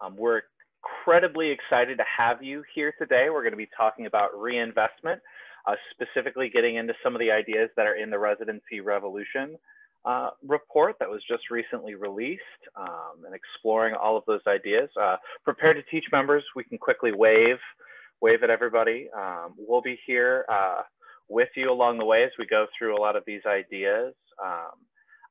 Um, we're incredibly excited to have you here today. We're going to be talking about reinvestment, uh, specifically getting into some of the ideas that are in the Residency Revolution uh, report that was just recently released um, and exploring all of those ideas. Uh, Prepared To Teach members, we can quickly wave, wave at everybody. Um, we'll be here uh, with you along the way as we go through a lot of these ideas. Um,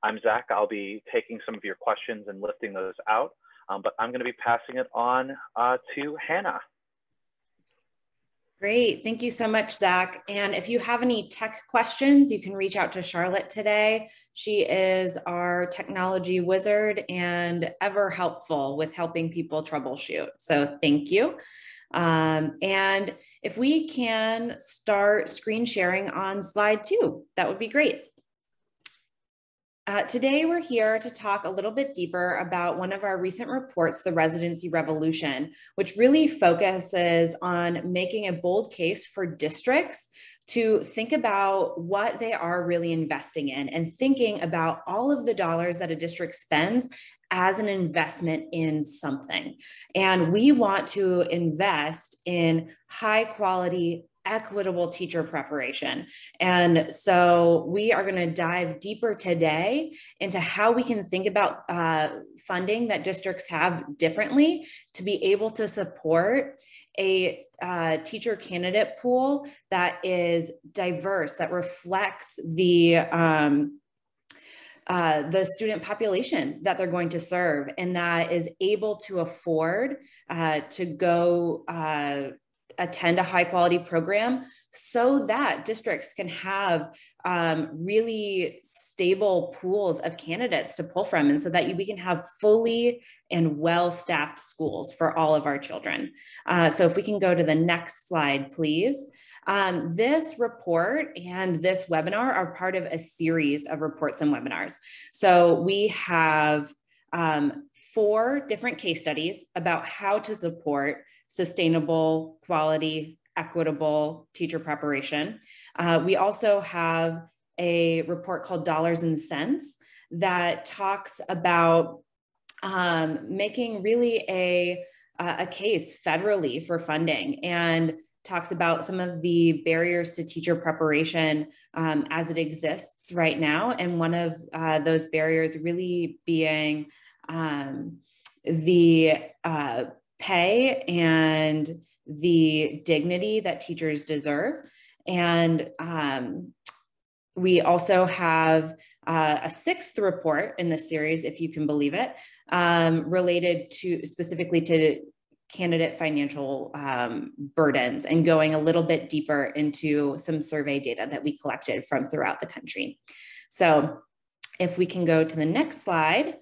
I'm Zach, I'll be taking some of your questions and lifting those out. Um, but I'm going to be passing it on uh, to Hannah. Great. Thank you so much, Zach. And if you have any tech questions, you can reach out to Charlotte today. She is our technology wizard and ever helpful with helping people troubleshoot. So thank you. Um, and if we can start screen sharing on slide two, that would be great. Uh, today, we're here to talk a little bit deeper about one of our recent reports, The Residency Revolution, which really focuses on making a bold case for districts to think about what they are really investing in and thinking about all of the dollars that a district spends as an investment in something. And we want to invest in high quality, equitable teacher preparation. And so we are going to dive deeper today into how we can think about uh, funding that districts have differently to be able to support a uh, teacher candidate pool that is diverse, that reflects the um, uh, the student population that they're going to serve and that is able to afford uh, to go uh, attend a high quality program so that districts can have um, really stable pools of candidates to pull from and so that we can have fully and well staffed schools for all of our children. Uh, so if we can go to the next slide, please. Um, this report and this webinar are part of a series of reports and webinars. So we have um, four different case studies about how to support sustainable, quality, equitable teacher preparation. Uh, we also have a report called Dollars and Cents that talks about um, making really a, a case federally for funding and talks about some of the barriers to teacher preparation um, as it exists right now. And one of uh, those barriers really being um, the uh, pay and the dignity that teachers deserve. And um, we also have uh, a sixth report in this series, if you can believe it, um, related to specifically to candidate financial um, burdens and going a little bit deeper into some survey data that we collected from throughout the country. So if we can go to the next slide,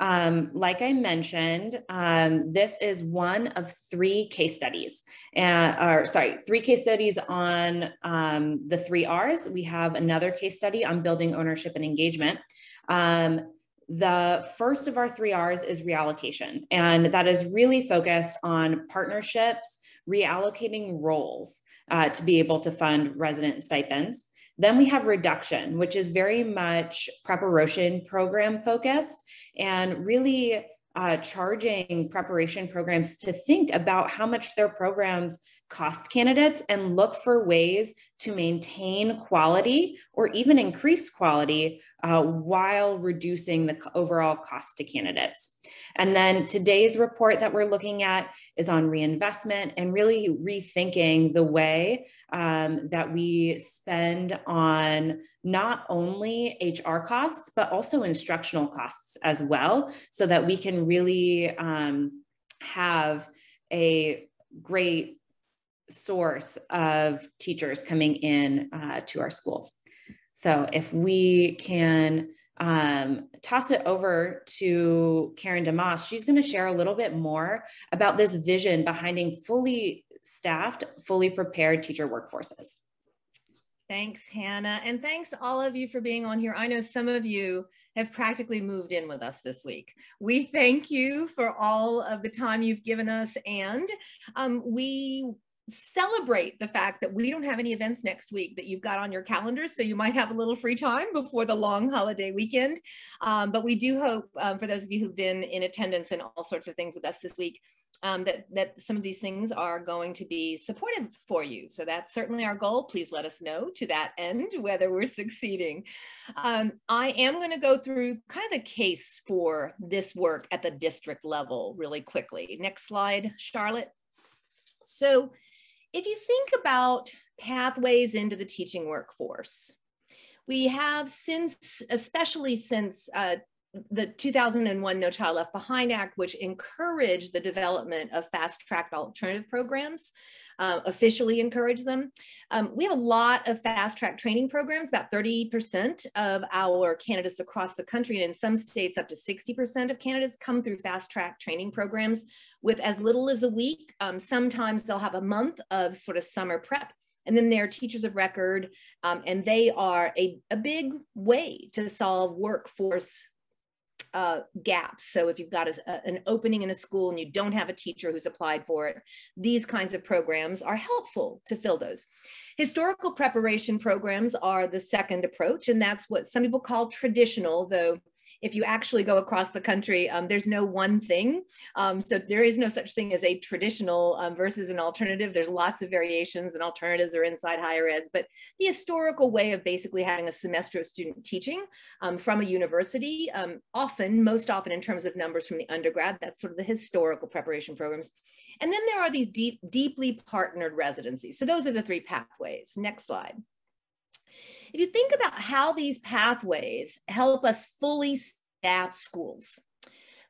um, like I mentioned, um, this is one of three case studies, uh, or sorry, three case studies on um, the three R's. We have another case study on building ownership and engagement. Um, the first of our three R's is reallocation, and that is really focused on partnerships, reallocating roles uh, to be able to fund resident stipends. Then we have reduction, which is very much preparation program focused and really uh, charging preparation programs to think about how much their programs cost candidates and look for ways to maintain quality or even increase quality uh, while reducing the overall cost to candidates. And then today's report that we're looking at is on reinvestment and really rethinking the way um, that we spend on not only HR costs, but also instructional costs as well, so that we can really um, have a great source of teachers coming in uh, to our schools. So if we can um, toss it over to Karen DeMoss, she's going to share a little bit more about this vision behind fully staffed, fully prepared teacher workforces. Thanks, Hannah. And thanks all of you for being on here. I know some of you have practically moved in with us this week. We thank you for all of the time you've given us. And um, we celebrate the fact that we don't have any events next week that you've got on your calendars. So you might have a little free time before the long holiday weekend. Um, but we do hope um, for those of you who've been in attendance and all sorts of things with us this week, um, that, that some of these things are going to be supportive for you. So that's certainly our goal. Please let us know to that end whether we're succeeding. Um, I am going to go through kind of the case for this work at the district level really quickly. Next slide, Charlotte. So if you think about pathways into the teaching workforce, we have since, especially since uh, the 2001 No Child Left Behind Act, which encouraged the development of fast track alternative programs, uh, officially encouraged them. Um, we have a lot of fast track training programs, about 30% of our candidates across the country, and in some states, up to 60% of candidates come through fast track training programs with as little as a week. Um, sometimes they'll have a month of sort of summer prep and then they're teachers of record, um, and they are a, a big way to solve workforce uh, gaps. So if you've got a, a, an opening in a school and you don't have a teacher who's applied for it, these kinds of programs are helpful to fill those. Historical preparation programs are the second approach, and that's what some people call traditional, though if you actually go across the country, um, there's no one thing. Um, so there is no such thing as a traditional um, versus an alternative. There's lots of variations and alternatives are inside higher eds, but the historical way of basically having a semester of student teaching um, from a university, um, often, most often in terms of numbers from the undergrad, that's sort of the historical preparation programs. And then there are these deep, deeply partnered residencies. So those are the three pathways. Next slide. If you think about how these pathways help us fully staff schools,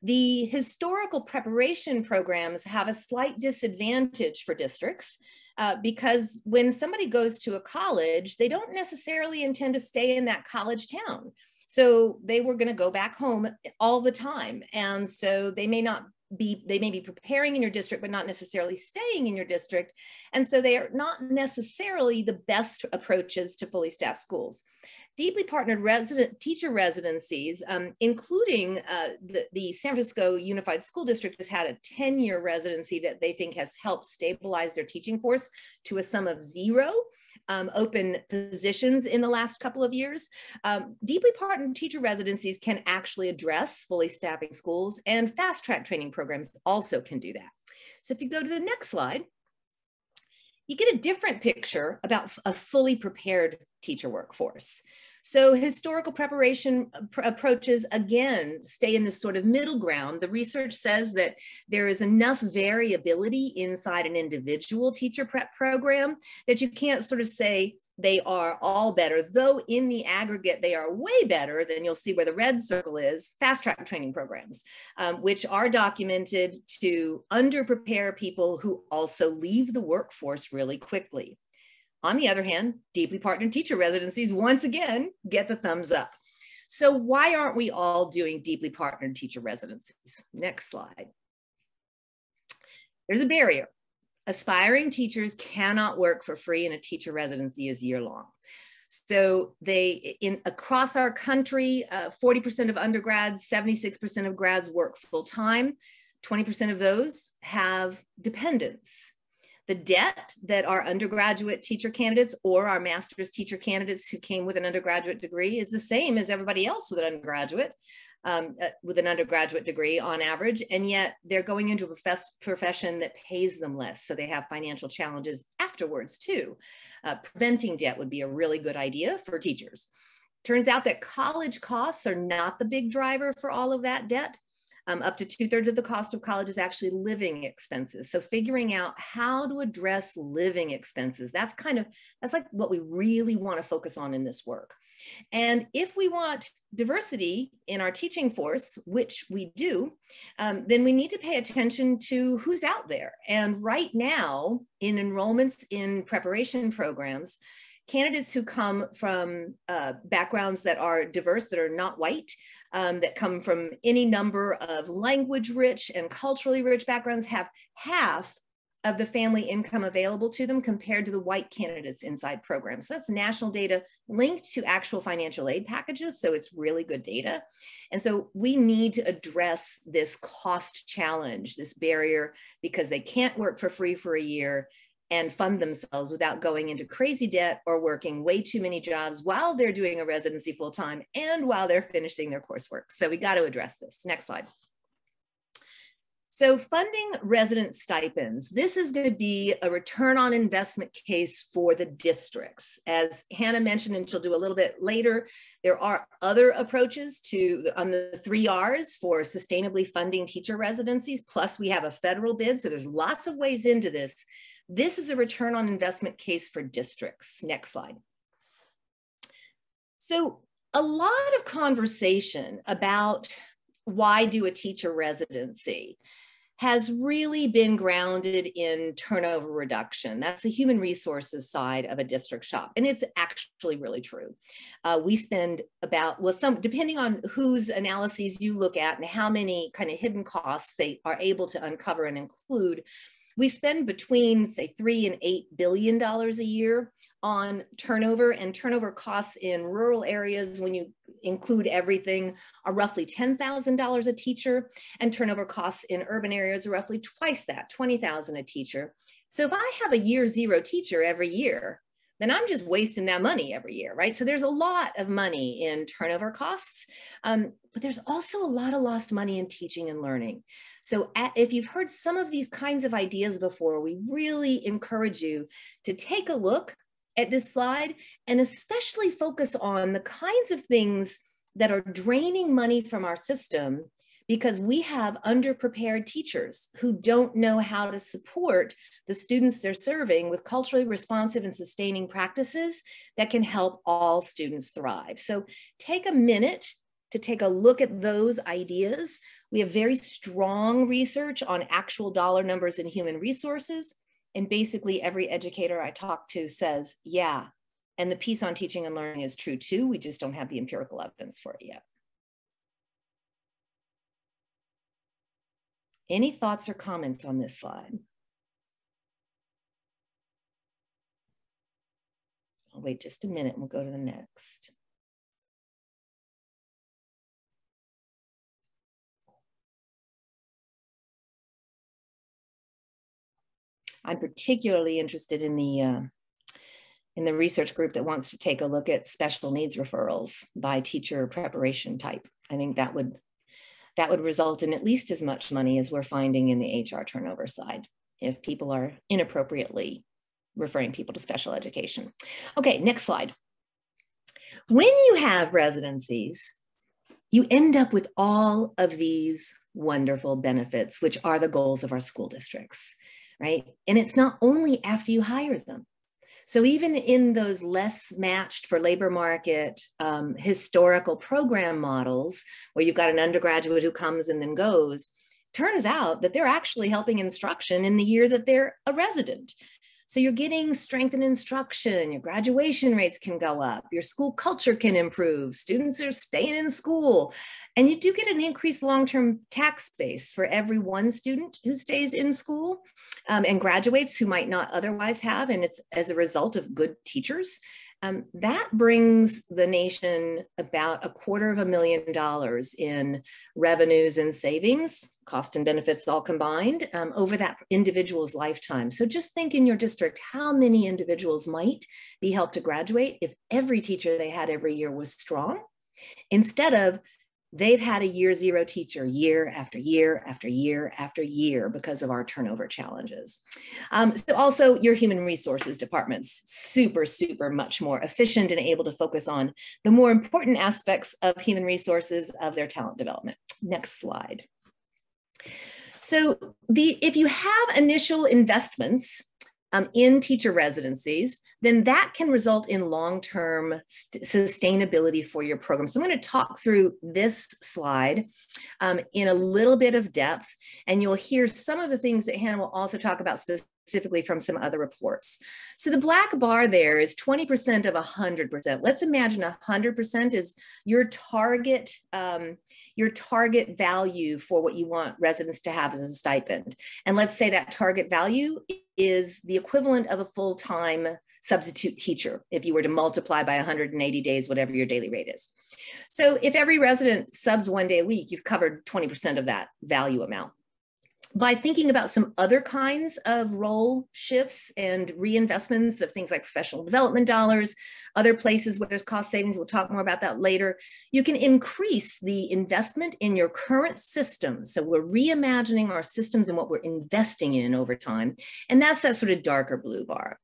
the historical preparation programs have a slight disadvantage for districts uh, because when somebody goes to a college, they don't necessarily intend to stay in that college town. So they were going to go back home all the time. And so they may not be they may be preparing in your district but not necessarily staying in your district. And so they are not necessarily the best approaches to fully staffed schools. Deeply partnered resident teacher residencies um, including uh, the, the san francisco unified school district has had a 10-year residency that they think has helped stabilize their teaching force to a sum of zero um, open positions in the last couple of years. Um, deeply partnered teacher residencies can actually address fully staffing schools and fast track training programs also can do that. So if you go to the next slide, you get a different picture about a fully prepared teacher workforce. So historical preparation approaches, again, stay in this sort of middle ground. The research says that there is enough variability inside an individual teacher prep program that you can't sort of say, they are all better, though in the aggregate, they are way better than you'll see where the red circle is, fast track training programs, um, which are documented to underprepare people who also leave the workforce really quickly. On the other hand, deeply partnered teacher residencies, once again, get the thumbs up. So why aren't we all doing deeply partnered teacher residencies? Next slide. There's a barrier. Aspiring teachers cannot work for free and a teacher residency is year long. So they, in across our country, 40% uh, of undergrads, 76% of grads work full time. 20% of those have dependents. The debt that our undergraduate teacher candidates or our master's teacher candidates who came with an undergraduate degree is the same as everybody else with an undergraduate, um, uh, with an undergraduate degree on average. And yet they're going into a profession that pays them less. So they have financial challenges afterwards too. Uh, preventing debt would be a really good idea for teachers. Turns out that college costs are not the big driver for all of that debt. Um, up to two thirds of the cost of college is actually living expenses. So figuring out how to address living expenses, that's kind of, that's like what we really want to focus on in this work. And if we want diversity in our teaching force, which we do, um, then we need to pay attention to who's out there. And right now in enrollments in preparation programs, candidates who come from uh, backgrounds that are diverse, that are not white, um, that come from any number of language rich and culturally rich backgrounds have half of the family income available to them compared to the white candidates inside programs. So that's national data linked to actual financial aid packages. So it's really good data. And so we need to address this cost challenge, this barrier, because they can't work for free for a year and fund themselves without going into crazy debt or working way too many jobs while they're doing a residency full time and while they're finishing their coursework. So we got to address this. Next slide. So funding resident stipends, this is going to be a return on investment case for the districts. As Hannah mentioned, and she'll do a little bit later, there are other approaches to on the three R's for sustainably funding teacher residencies. Plus we have a federal bid. So there's lots of ways into this. This is a return on investment case for districts. Next slide. So a lot of conversation about why do a teacher residency has really been grounded in turnover reduction. That's the human resources side of a district shop. And it's actually really true. Uh, we spend about, well, some, depending on whose analyses you look at and how many kind of hidden costs they are able to uncover and include, we spend between say three and eight billion dollars a year on turnover and turnover costs in rural areas when you include everything are roughly $10,000 a teacher and turnover costs in urban areas are roughly twice that 20,000 a teacher. So if I have a year zero teacher every year, then I'm just wasting that money every year, right? So there's a lot of money in turnover costs, um, but there's also a lot of lost money in teaching and learning. So at, if you've heard some of these kinds of ideas before, we really encourage you to take a look at this slide and especially focus on the kinds of things that are draining money from our system because we have underprepared teachers who don't know how to support the students they're serving with culturally responsive and sustaining practices that can help all students thrive. So take a minute to take a look at those ideas. We have very strong research on actual dollar numbers in human resources. And basically every educator I talk to says, yeah, and the piece on teaching and learning is true too. We just don't have the empirical evidence for it yet. Any thoughts or comments on this slide? I'll wait just a minute and we'll go to the next. I'm particularly interested in the uh, in the research group that wants to take a look at special needs referrals by teacher preparation type. I think that would that would result in at least as much money as we're finding in the HR turnover side if people are inappropriately referring people to special education. Okay, next slide. When you have residencies, you end up with all of these wonderful benefits, which are the goals of our school districts, right? And it's not only after you hire them. So even in those less matched for labor market um, historical program models, where you've got an undergraduate who comes and then goes, turns out that they're actually helping instruction in the year that they're a resident. So you're getting strengthened instruction, your graduation rates can go up, your school culture can improve, students are staying in school, and you do get an increased long-term tax base for every one student who stays in school um, and graduates who might not otherwise have, and it's as a result of good teachers. Um, that brings the nation about a quarter of a million dollars in revenues and savings, cost and benefits all combined, um, over that individual's lifetime. So just think in your district how many individuals might be helped to graduate if every teacher they had every year was strong, instead of they've had a year zero teacher year after year after year after year because of our turnover challenges. Um, so also your human resources departments, super, super much more efficient and able to focus on the more important aspects of human resources of their talent development. Next slide. So the if you have initial investments um, in teacher residencies, then that can result in long-term sustainability for your program. So I'm going to talk through this slide um, in a little bit of depth, and you'll hear some of the things that Hannah will also talk about specifically from some other reports. So the black bar there is 20% of 100%. Let's imagine 100% is your target, um, your target value for what you want residents to have as a stipend. And let's say that target value is the equivalent of a full-time substitute teacher if you were to multiply by 180 days, whatever your daily rate is. So if every resident subs one day a week, you've covered 20% of that value amount. By thinking about some other kinds of role shifts and reinvestments of things like professional development dollars, other places where there's cost savings, we'll talk more about that later, you can increase the investment in your current systems. So we're reimagining our systems and what we're investing in over time. And that's that sort of darker blue bar.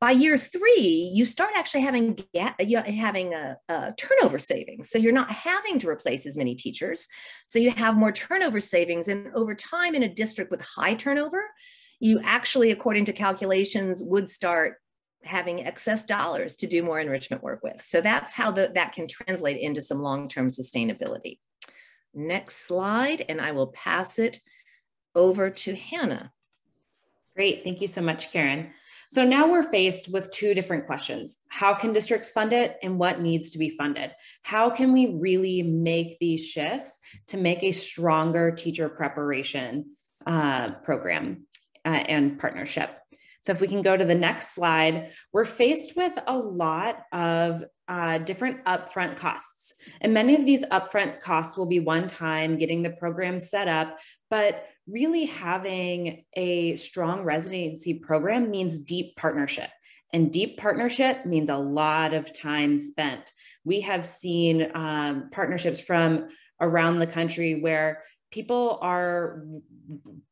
By year three, you start actually having having a, a, turnover savings. So you're not having to replace as many teachers. So you have more turnover savings. And over time in a district with high turnover, you actually, according to calculations, would start having excess dollars to do more enrichment work with. So that's how the, that can translate into some long-term sustainability. Next slide, and I will pass it over to Hannah. Great, thank you so much, Karen. So now we're faced with two different questions. How can districts fund it and what needs to be funded? How can we really make these shifts to make a stronger teacher preparation uh, program uh, and partnership? So if we can go to the next slide, we're faced with a lot of uh, different upfront costs. And many of these upfront costs will be one time getting the program set up, but really having a strong residency program means deep partnership. And deep partnership means a lot of time spent. We have seen um, partnerships from around the country where people are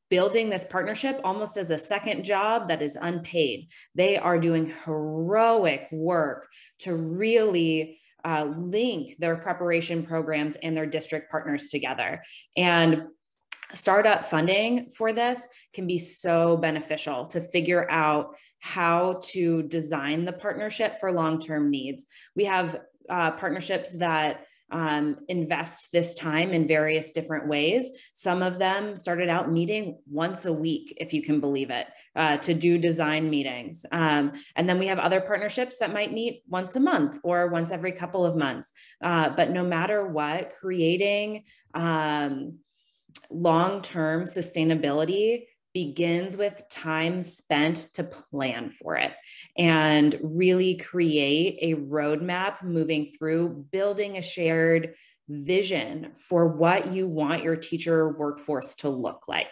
building this partnership almost as a second job that is unpaid. They are doing heroic work to really uh, link their preparation programs and their district partners together. And startup funding for this can be so beneficial to figure out how to design the partnership for long-term needs. We have uh, partnerships that um, invest this time in various different ways. Some of them started out meeting once a week, if you can believe it, uh, to do design meetings. Um, and then we have other partnerships that might meet once a month or once every couple of months. Uh, but no matter what, creating um, long term sustainability begins with time spent to plan for it and really create a roadmap moving through building a shared vision for what you want your teacher workforce to look like.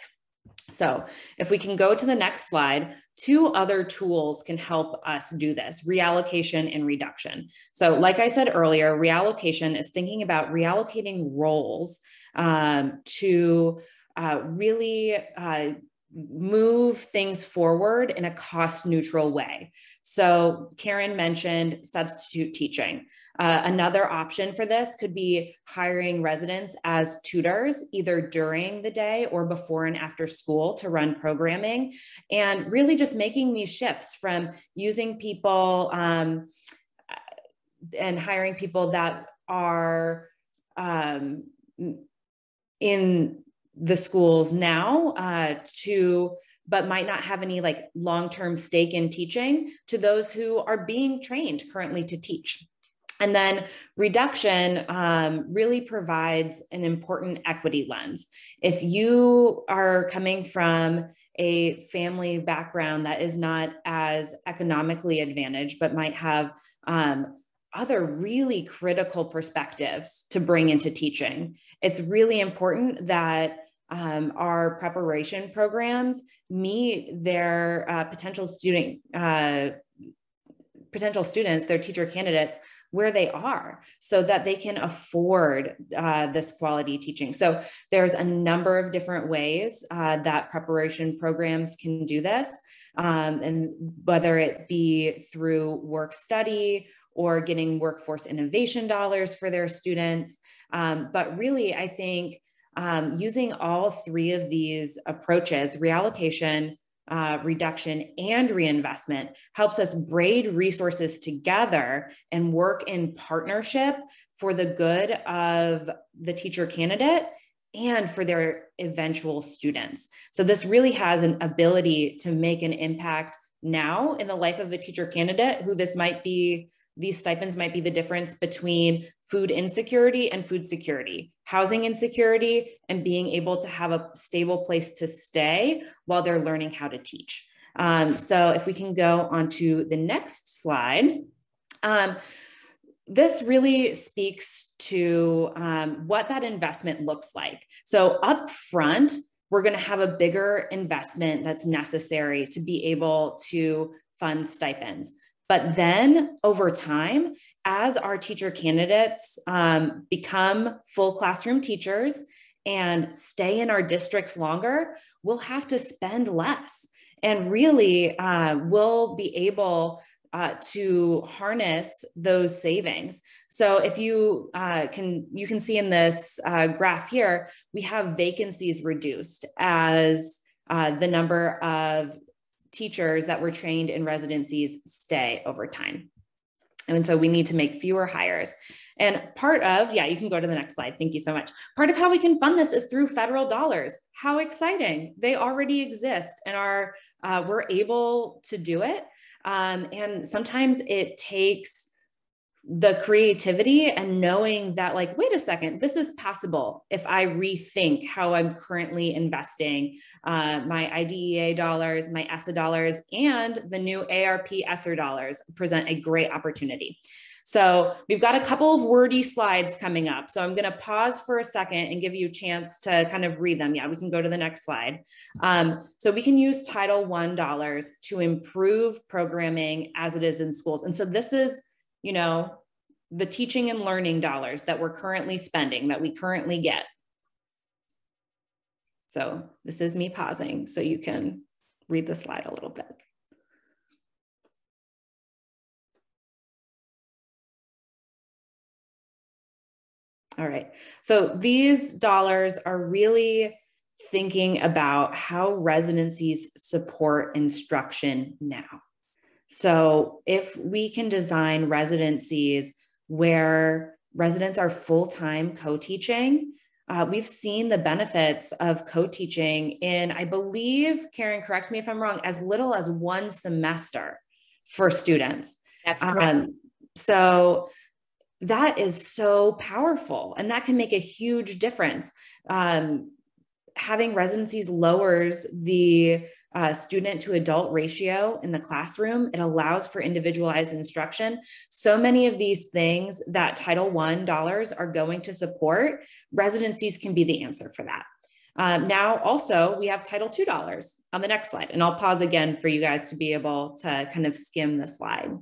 So if we can go to the next slide, two other tools can help us do this, reallocation and reduction. So like I said earlier, reallocation is thinking about reallocating roles um, to uh, really uh, move things forward in a cost neutral way. So Karen mentioned substitute teaching. Uh, another option for this could be hiring residents as tutors, either during the day or before and after school to run programming, and really just making these shifts from using people um, and hiring people that are um, in the schools now uh, to but might not have any like long-term stake in teaching to those who are being trained currently to teach and then reduction um, really provides an important equity lens. If you are coming from a family background that is not as economically advantaged, but might have um, other really critical perspectives to bring into teaching, it's really important that um, our preparation programs meet their uh, potential student uh, potential students, their teacher candidates, where they are so that they can afford uh, this quality teaching. So there's a number of different ways uh, that preparation programs can do this. Um, and whether it be through work study or getting workforce innovation dollars for their students. Um, but really, I think um, using all three of these approaches, reallocation, uh, reduction, and reinvestment helps us braid resources together and work in partnership for the good of the teacher candidate and for their eventual students. So this really has an ability to make an impact now in the life of a teacher candidate who this might be these stipends might be the difference between food insecurity and food security, housing insecurity, and being able to have a stable place to stay while they're learning how to teach. Um, so if we can go on to the next slide. Um, this really speaks to um, what that investment looks like. So up front, we're going to have a bigger investment that's necessary to be able to fund stipends. But then over time, as our teacher candidates um, become full classroom teachers and stay in our districts longer, we'll have to spend less. And really, uh, we'll be able uh, to harness those savings. So if you uh, can, you can see in this uh, graph here, we have vacancies reduced as uh, the number of teachers that were trained in residencies stay over time. And so we need to make fewer hires. And part of, yeah, you can go to the next slide. Thank you so much. Part of how we can fund this is through federal dollars. How exciting. They already exist and are, uh, we're able to do it. Um, and sometimes it takes the creativity and knowing that like wait a second this is possible if i rethink how i'm currently investing uh, my IDEA dollars my ESSA dollars and the new ARP ESSER dollars present a great opportunity. So we've got a couple of wordy slides coming up so i'm going to pause for a second and give you a chance to kind of read them. Yeah we can go to the next slide. Um, so we can use title one dollars to improve programming as it is in schools and so this is you know, the teaching and learning dollars that we're currently spending, that we currently get. So this is me pausing so you can read the slide a little bit. All right, so these dollars are really thinking about how residencies support instruction now. So if we can design residencies where residents are full-time co-teaching, uh, we've seen the benefits of co-teaching in, I believe, Karen, correct me if I'm wrong, as little as one semester for students. That's correct. Um, so that is so powerful and that can make a huge difference. Um, having residencies lowers the uh, student to adult ratio in the classroom. It allows for individualized instruction. So many of these things that Title I dollars are going to support, residencies can be the answer for that. Um, now, also, we have Title II dollars on the next slide. And I'll pause again for you guys to be able to kind of skim the slide.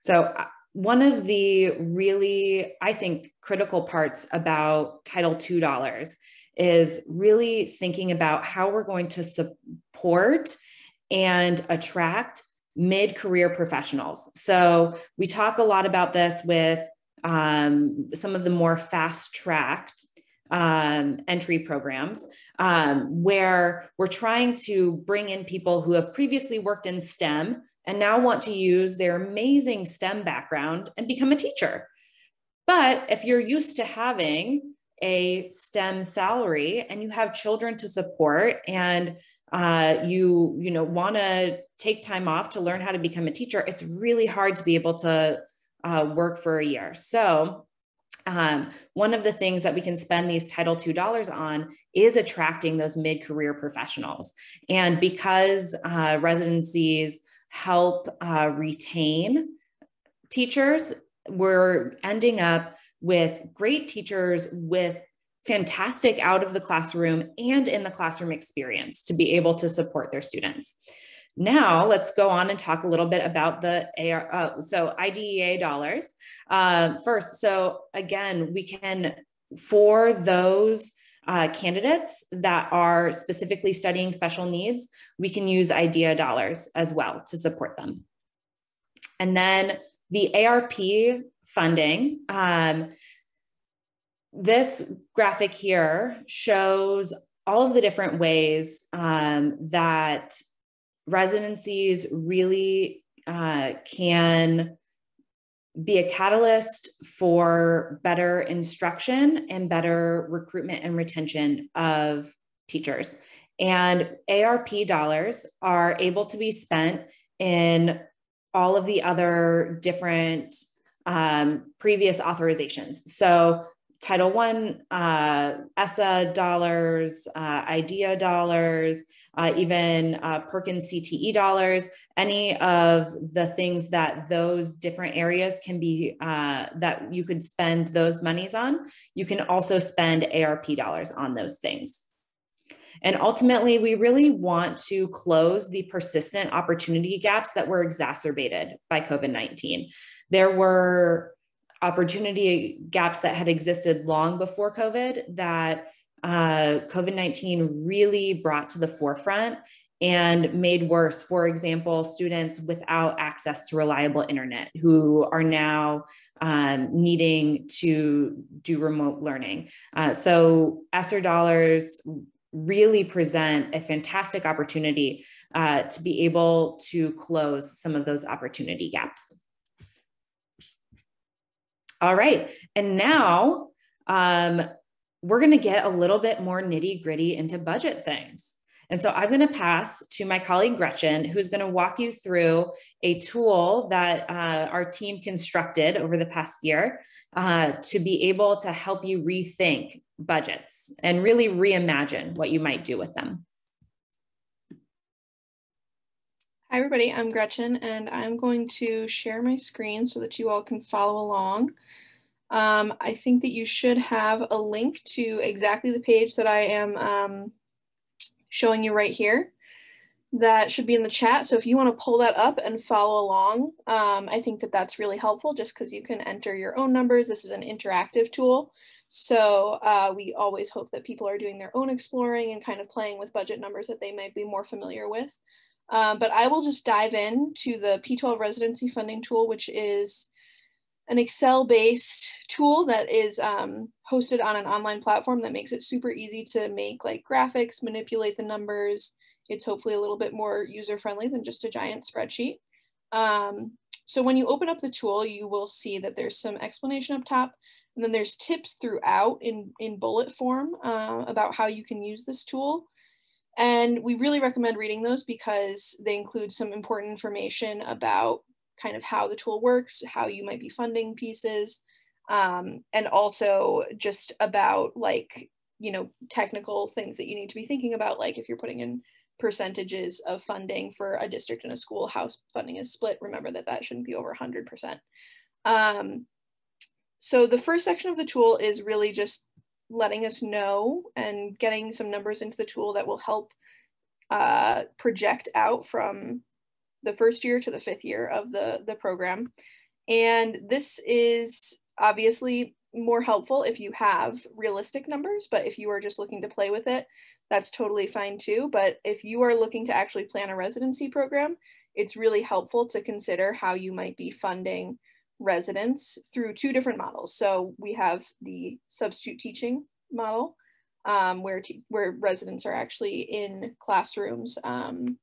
So uh, one of the really, I think, critical parts about Title II dollars is really thinking about how we're going to support and attract mid career professionals. So, we talk a lot about this with um, some of the more fast tracked um, entry programs um, where we're trying to bring in people who have previously worked in STEM and now want to use their amazing STEM background and become a teacher. But if you're used to having a STEM salary and you have children to support and uh, you you know want to take time off to learn how to become a teacher, it's really hard to be able to uh, work for a year. So um, one of the things that we can spend these Title II dollars on is attracting those mid-career professionals. And because uh, residencies help uh, retain teachers. We're ending up with great teachers with fantastic out of the classroom and in the classroom experience to be able to support their students. Now let's go on and talk a little bit about the AR, uh, so IDEA dollars. Uh, first, so again, we can, for those uh, candidates that are specifically studying special needs, we can use IDEA dollars as well to support them. And then the ARP funding, um, this graphic here shows all of the different ways um, that residencies really uh, can be a catalyst for better instruction and better recruitment and retention of teachers. And ARP dollars are able to be spent in all of the other different um, previous authorizations. So Title One, uh, ESSA dollars, uh, IDEA dollars, uh, even uh, Perkins CTE dollars, any of the things that those different areas can be, uh, that you could spend those monies on, you can also spend ARP dollars on those things. And ultimately, we really want to close the persistent opportunity gaps that were exacerbated by COVID 19. There were opportunity gaps that had existed long before COVID that uh, COVID 19 really brought to the forefront and made worse. For example, students without access to reliable internet who are now um, needing to do remote learning. Uh, so, ESSER dollars really present a fantastic opportunity uh, to be able to close some of those opportunity gaps. All right, and now um, we're going to get a little bit more nitty gritty into budget things. And so I'm going to pass to my colleague Gretchen, who's going to walk you through a tool that uh, our team constructed over the past year uh, to be able to help you rethink budgets and really reimagine what you might do with them. Hi everybody, I'm Gretchen and I'm going to share my screen so that you all can follow along. Um, I think that you should have a link to exactly the page that I am um, showing you right here. That should be in the chat. So if you want to pull that up and follow along, um, I think that that's really helpful just because you can enter your own numbers. This is an interactive tool. So uh, we always hope that people are doing their own exploring and kind of playing with budget numbers that they might be more familiar with. Um, but I will just dive in to the P12 residency funding tool, which is an Excel based tool that is um, hosted on an online platform that makes it super easy to make like graphics, manipulate the numbers. It's hopefully a little bit more user friendly than just a giant spreadsheet. Um, so when you open up the tool, you will see that there's some explanation up top and then there's tips throughout in, in bullet form uh, about how you can use this tool. And we really recommend reading those because they include some important information about kind of how the tool works, how you might be funding pieces, um, and also just about like, you know, technical things that you need to be thinking about, like if you're putting in percentages of funding for a district and a school, how funding is split, remember that that shouldn't be over 100%. Um, so the first section of the tool is really just letting us know and getting some numbers into the tool that will help uh, project out from the first year to the fifth year of the, the program. And this is obviously more helpful if you have realistic numbers, but if you are just looking to play with it, that's totally fine too. But if you are looking to actually plan a residency program, it's really helpful to consider how you might be funding residents through two different models. So we have the substitute teaching model, um, where where residents are actually in classrooms um,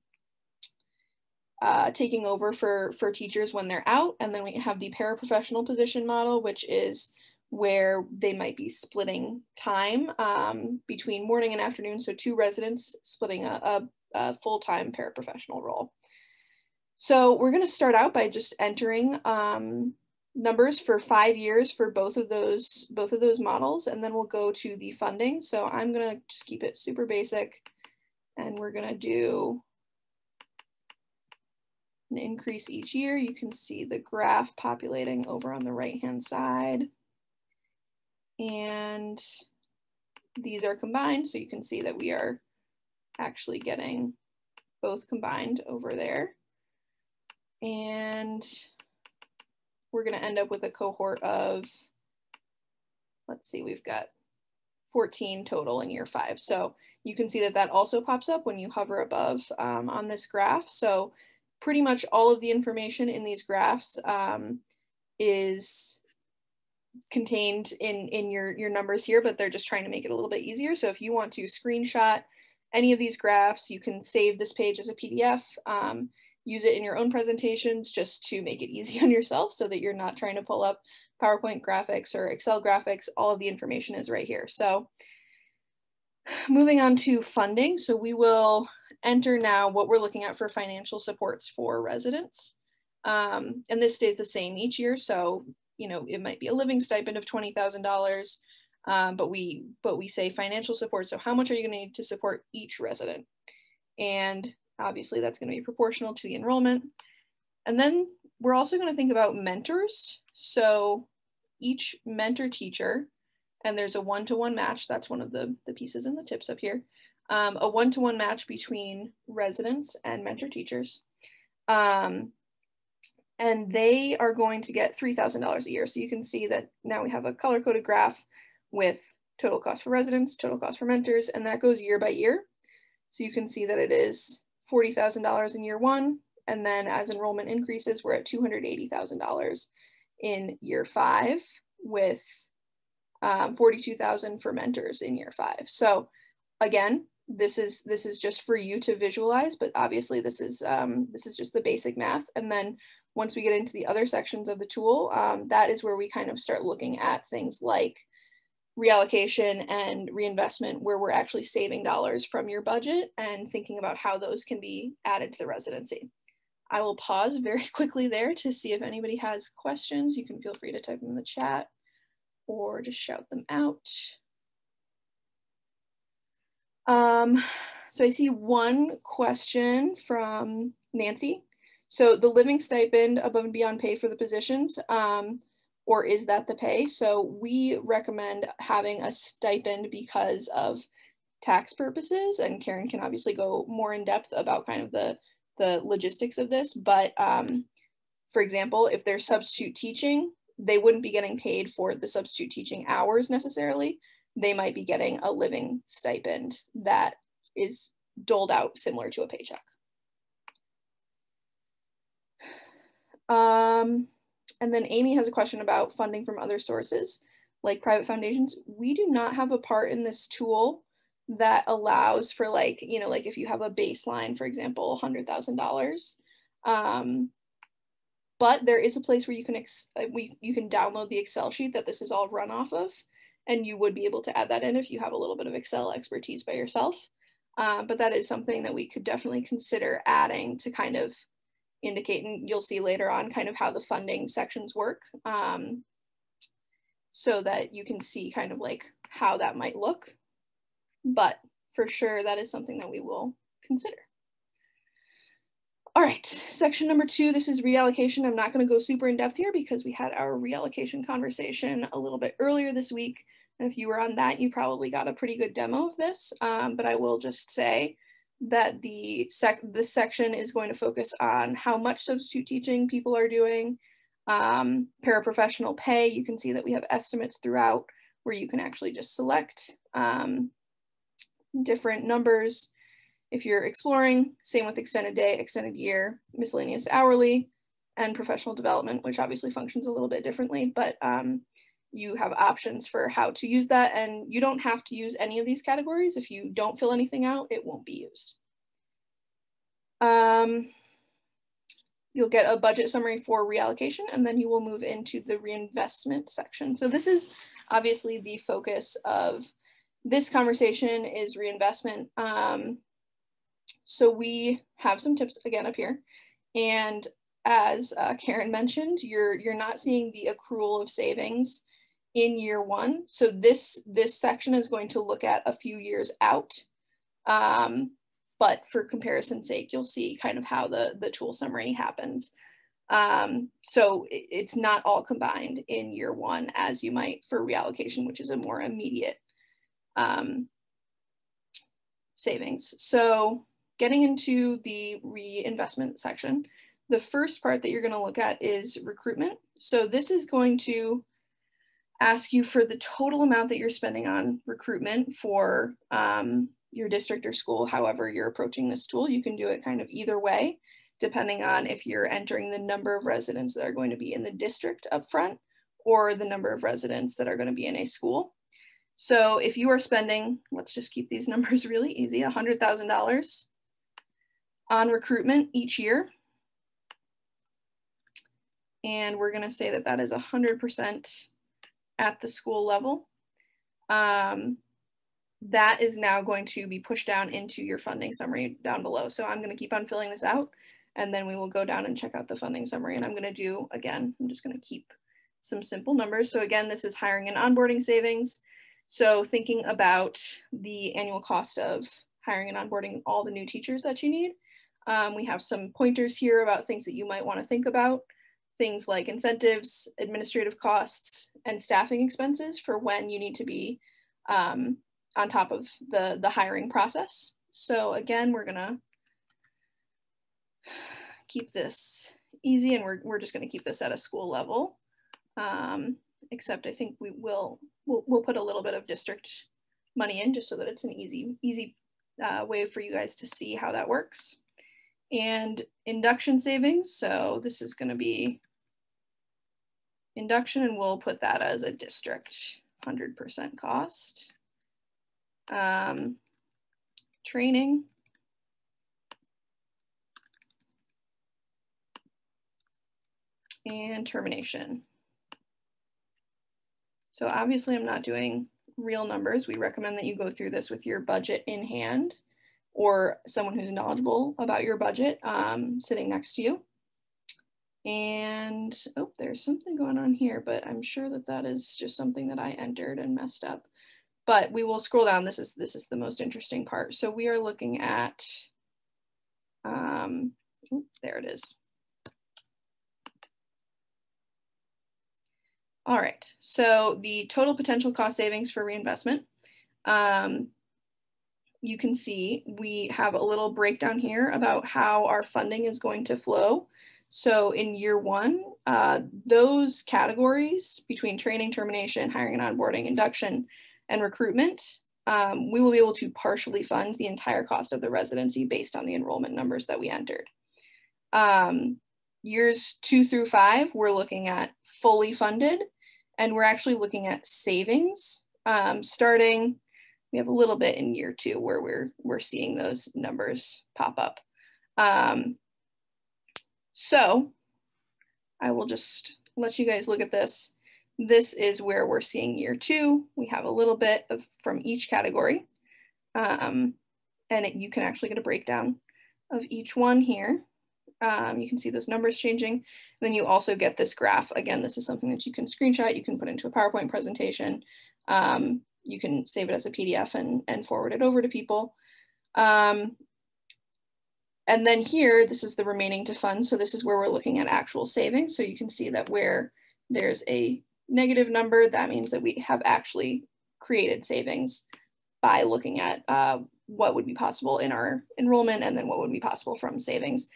uh, taking over for for teachers when they're out, and then we have the paraprofessional position model, which is where they might be splitting time um, between morning and afternoon. So two residents splitting a, a, a full-time paraprofessional role. So we're going to start out by just entering um, numbers for five years for both of those both of those models and then we'll go to the funding. So i'm going to just keep it super basic and we're going to do an increase each year. You can see the graph populating over on the right hand side. And these are combined so you can see that we are actually getting both combined over there. And we're going to end up with a cohort of, let's see, we've got 14 total in year five. So you can see that that also pops up when you hover above um, on this graph. So pretty much all of the information in these graphs um, is contained in, in your, your numbers here, but they're just trying to make it a little bit easier. So if you want to screenshot any of these graphs, you can save this page as a PDF. Um, use it in your own presentations just to make it easy on yourself so that you're not trying to pull up PowerPoint graphics or Excel graphics. All of the information is right here. So moving on to funding. So we will enter now what we're looking at for financial supports for residents. Um, and this stays the same each year. So, you know, it might be a living stipend of $20,000. Um, but we but we say financial support. So how much are you going to need to support each resident? And obviously that's going to be proportional to the enrollment. And then we're also going to think about mentors. So each mentor teacher, and there's a one-to-one match. That's one of the, the pieces in the tips up here. Um, a one-to-one match between residents and mentor teachers. Um, and they are going to get $3,000 a year. So you can see that now we have a color-coded graph with total cost for residents, total cost for mentors, and that goes year by year. So you can see that it is $40,000 in year one, and then as enrollment increases, we're at $280,000 in year five with um, 42,000 for mentors in year five. So again, this is this is just for you to visualize, but obviously this is um, this is just the basic math. And then once we get into the other sections of the tool, um, that is where we kind of start looking at things like reallocation and reinvestment where we're actually saving dollars from your budget and thinking about how those can be added to the residency. I will pause very quickly there to see if anybody has questions. You can feel free to type them in the chat or just shout them out. Um, so I see one question from Nancy. So the living stipend above and beyond pay for the positions, um, or is that the pay? So we recommend having a stipend because of tax purposes, and Karen can obviously go more in depth about kind of the the logistics of this. But um, for example, if they're substitute teaching, they wouldn't be getting paid for the substitute teaching hours necessarily. They might be getting a living stipend that is doled out similar to a paycheck. Um, and then Amy has a question about funding from other sources, like private foundations. We do not have a part in this tool that allows for like, you know, like if you have a baseline, for example, $100,000. Um, but there is a place where you can ex- uh, we you can download the Excel sheet that this is all run off of, and you would be able to add that in if you have a little bit of Excel expertise by yourself. Uh, but that is something that we could definitely consider adding to kind of indicate, and you'll see later on kind of how the funding sections work, um, so that you can see kind of like how that might look. But for sure, that is something that we will consider. All right, section number two, this is reallocation. I'm not gonna go super in depth here because we had our reallocation conversation a little bit earlier this week. And if you were on that, you probably got a pretty good demo of this, um, but I will just say that the sec this section is going to focus on how much substitute teaching people are doing, um, paraprofessional pay. You can see that we have estimates throughout where you can actually just select um, different numbers if you're exploring, same with extended day, extended year, miscellaneous hourly, and professional development, which obviously functions a little bit differently, but um, you have options for how to use that. And you don't have to use any of these categories. If you don't fill anything out, it won't be used. Um, you'll get a budget summary for reallocation, and then you will move into the reinvestment section. So this is obviously the focus of this conversation is reinvestment. Um, so we have some tips again up here. And as uh, Karen mentioned, you're, you're not seeing the accrual of savings in year one. So this, this section is going to look at a few years out. Um, but for comparison's sake, you'll see kind of how the, the tool summary happens. Um, so it, it's not all combined in year one as you might for reallocation, which is a more immediate um, savings. So getting into the reinvestment section, the first part that you're going to look at is recruitment. So this is going to ask you for the total amount that you're spending on recruitment for um, your district or school, however you're approaching this tool. You can do it kind of either way, depending on if you're entering the number of residents that are going to be in the district up front or the number of residents that are going to be in a school. So if you are spending, let's just keep these numbers really easy, $100,000 on recruitment each year. And we're gonna say that that is 100% at the school level. Um, that is now going to be pushed down into your funding summary down below. So I'm gonna keep on filling this out and then we will go down and check out the funding summary. And I'm gonna do, again, I'm just gonna keep some simple numbers. So again, this is hiring and onboarding savings. So thinking about the annual cost of hiring and onboarding all the new teachers that you need. Um, we have some pointers here about things that you might want to think about, things like incentives, administrative costs, and staffing expenses for when you need to be um, on top of the, the hiring process. So again, we're gonna keep this easy and we're, we're just gonna keep this at a school level. Um, except I think we will, we'll, we'll put a little bit of district money in just so that it's an easy, easy uh, way for you guys to see how that works. And induction savings, so this is gonna be induction and we'll put that as a district 100% cost. Um, training. And termination. So obviously I'm not doing real numbers. We recommend that you go through this with your budget in hand or someone who's knowledgeable about your budget um, sitting next to you. And, oh, there's something going on here, but I'm sure that that is just something that I entered and messed up. But we will scroll down. This is, this is the most interesting part. So we are looking at, um, there it is. All right, so the total potential cost savings for reinvestment. Um, you can see we have a little breakdown here about how our funding is going to flow. So in year one, uh, those categories between training, termination, hiring and onboarding, induction, and recruitment, um, we will be able to partially fund the entire cost of the residency based on the enrollment numbers that we entered. Um, years two through five, we're looking at fully funded and we're actually looking at savings um, starting, we have a little bit in year two where we're, we're seeing those numbers pop up. Um, so I will just let you guys look at this. This is where we're seeing year two. We have a little bit of from each category. Um, and it, you can actually get a breakdown of each one here. Um, you can see those numbers changing. Then you also get this graph. Again, this is something that you can screenshot, you can put into a PowerPoint presentation. Um, you can save it as a PDF and, and forward it over to people. Um, and then here, this is the remaining to fund. So this is where we're looking at actual savings. So you can see that where there's a negative number, that means that we have actually created savings by looking at uh, what would be possible in our enrollment and then what would be possible from savings.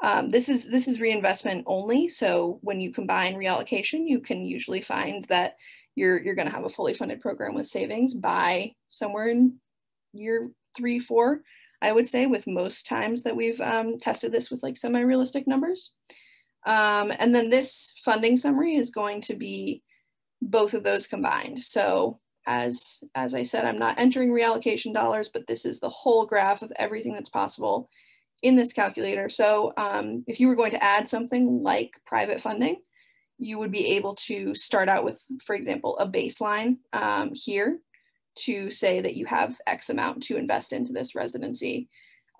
Um, this is this is reinvestment only. So when you combine reallocation, you can usually find that you're you're going to have a fully funded program with savings by somewhere in year three, four. I would say with most times that we've um, tested this with like semi-realistic numbers. Um, and then this funding summary is going to be both of those combined. So as, as I said, I'm not entering reallocation dollars, but this is the whole graph of everything that's possible in this calculator. So um, if you were going to add something like private funding, you would be able to start out with, for example, a baseline um, here to say that you have X amount to invest into this residency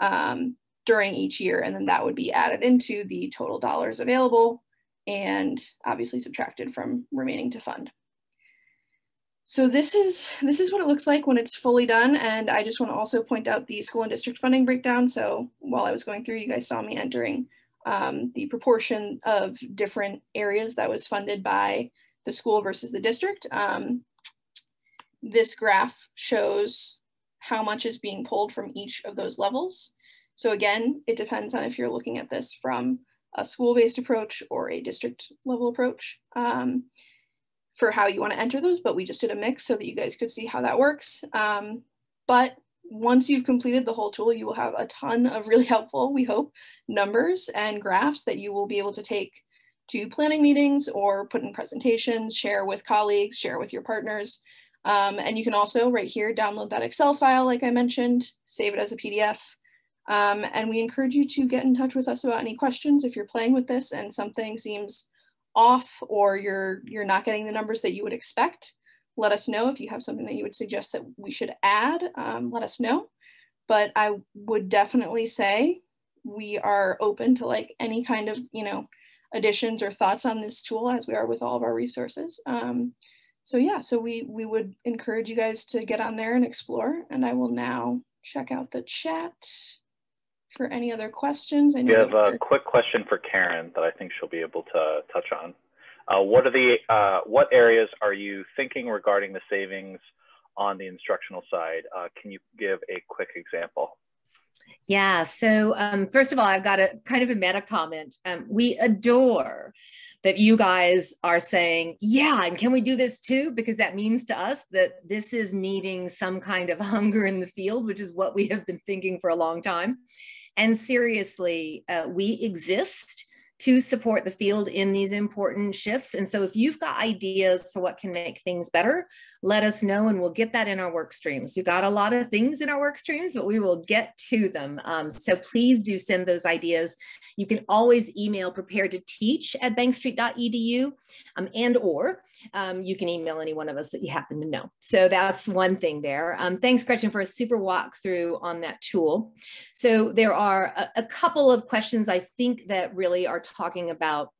um, during each year. And then that would be added into the total dollars available and obviously subtracted from remaining to fund. So this is this is what it looks like when it's fully done. And I just want to also point out the school and district funding breakdown. So while I was going through, you guys saw me entering um, the proportion of different areas that was funded by the school versus the district. Um, this graph shows how much is being pulled from each of those levels. So again, it depends on if you're looking at this from a school-based approach or a district level approach. Um, for how you want to enter those, but we just did a mix so that you guys could see how that works. Um, but once you've completed the whole tool, you will have a ton of really helpful, we hope, numbers and graphs that you will be able to take to planning meetings or put in presentations, share with colleagues, share with your partners. Um, and you can also right here download that Excel file like I mentioned, save it as a PDF. Um, and we encourage you to get in touch with us about any questions if you're playing with this and something seems off or you're you're not getting the numbers that you would expect let us know if you have something that you would suggest that we should add um, let us know but i would definitely say we are open to like any kind of you know additions or thoughts on this tool as we are with all of our resources um, so yeah, so we we would encourage you guys to get on there and explore. And I will now check out the chat for any other questions. I know we have a quick question for Karen that I think she'll be able to touch on. Uh, what are the uh, what areas are you thinking regarding the savings on the instructional side? Uh, can you give a quick example? Yeah. So um, first of all, I've got a kind of a meta comment. Um, we adore that you guys are saying, yeah, and can we do this too? Because that means to us that this is meeting some kind of hunger in the field, which is what we have been thinking for a long time. And seriously, uh, we exist to support the field in these important shifts. And so if you've got ideas for what can make things better, let us know and we'll get that in our work streams. We've got a lot of things in our work streams, but we will get to them. Um, so please do send those ideas. You can always email prepared to teach at bankstreet.edu um, and or um, you can email any one of us that you happen to know. So that's one thing there. Um, thanks, Gretchen, for a super walkthrough on that tool. So there are a, a couple of questions I think that really are talking about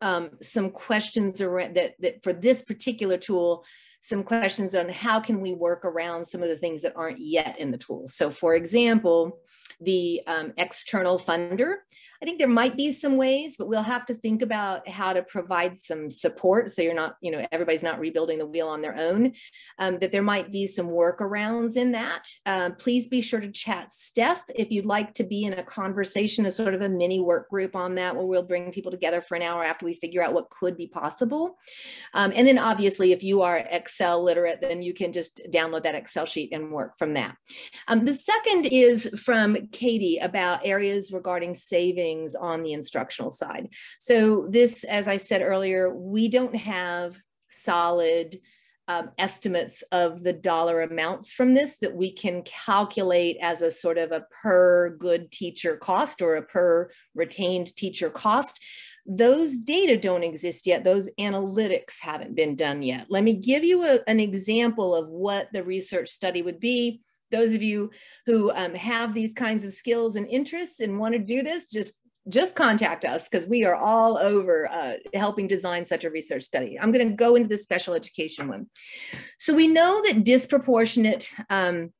um, some questions around that, that for this particular tool some questions on how can we work around some of the things that aren't yet in the tool. So for example, the um, external funder. I think there might be some ways, but we'll have to think about how to provide some support. So you're not, you know, everybody's not rebuilding the wheel on their own, um, that there might be some workarounds in that. Um, please be sure to chat Steph if you'd like to be in a conversation, a sort of a mini work group on that, where we'll bring people together for an hour after we figure out what could be possible. Um, and then obviously, if you are Excel literate, then you can just download that Excel sheet and work from that. Um, the second is from Katie about areas regarding savings on the instructional side. So this, as I said earlier, we don't have solid um, estimates of the dollar amounts from this that we can calculate as a sort of a per good teacher cost or a per retained teacher cost. Those data don't exist yet. Those analytics haven't been done yet. Let me give you a, an example of what the research study would be those of you who um, have these kinds of skills and interests and want to do this, just just contact us because we are all over uh, helping design such a research study. I'm going to go into the special education one. So we know that disproportionate, um,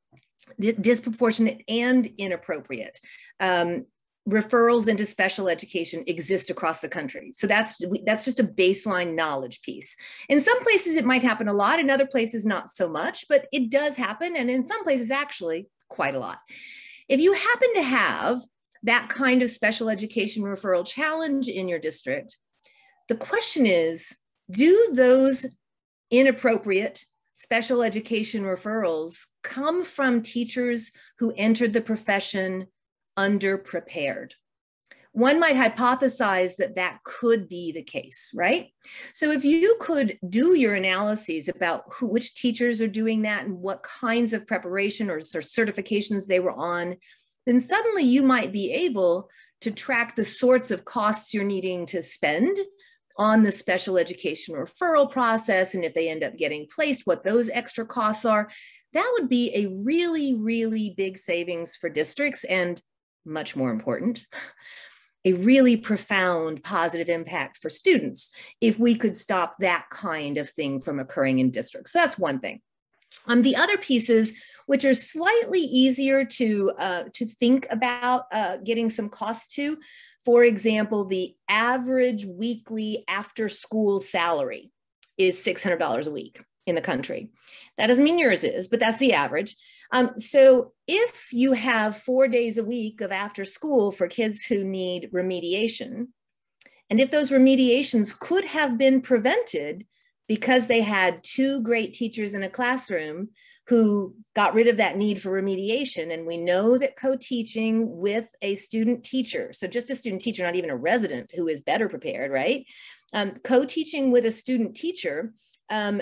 disproportionate and inappropriate um, referrals into special education exist across the country. So that's that's just a baseline knowledge piece. In some places it might happen a lot, in other places not so much, but it does happen and in some places actually quite a lot. If you happen to have that kind of special education referral challenge in your district, the question is, do those inappropriate special education referrals come from teachers who entered the profession underprepared. One might hypothesize that that could be the case, right? So if you could do your analyses about who, which teachers are doing that and what kinds of preparation or, or certifications they were on, then suddenly you might be able to track the sorts of costs you're needing to spend on the special education referral process and if they end up getting placed what those extra costs are that would be a really really big savings for districts and much more important, a really profound positive impact for students if we could stop that kind of thing from occurring in districts. So that's one thing. Um, the other pieces, which are slightly easier to, uh, to think about uh, getting some cost to, for example, the average weekly after school salary is $600 a week in the country. That doesn't mean yours is, but that's the average. Um, so if you have four days a week of after school for kids who need remediation, and if those remediations could have been prevented because they had two great teachers in a classroom who got rid of that need for remediation. And we know that co teaching with a student teacher, so just a student teacher, not even a resident who is better prepared, right? Um, co teaching with a student teacher um,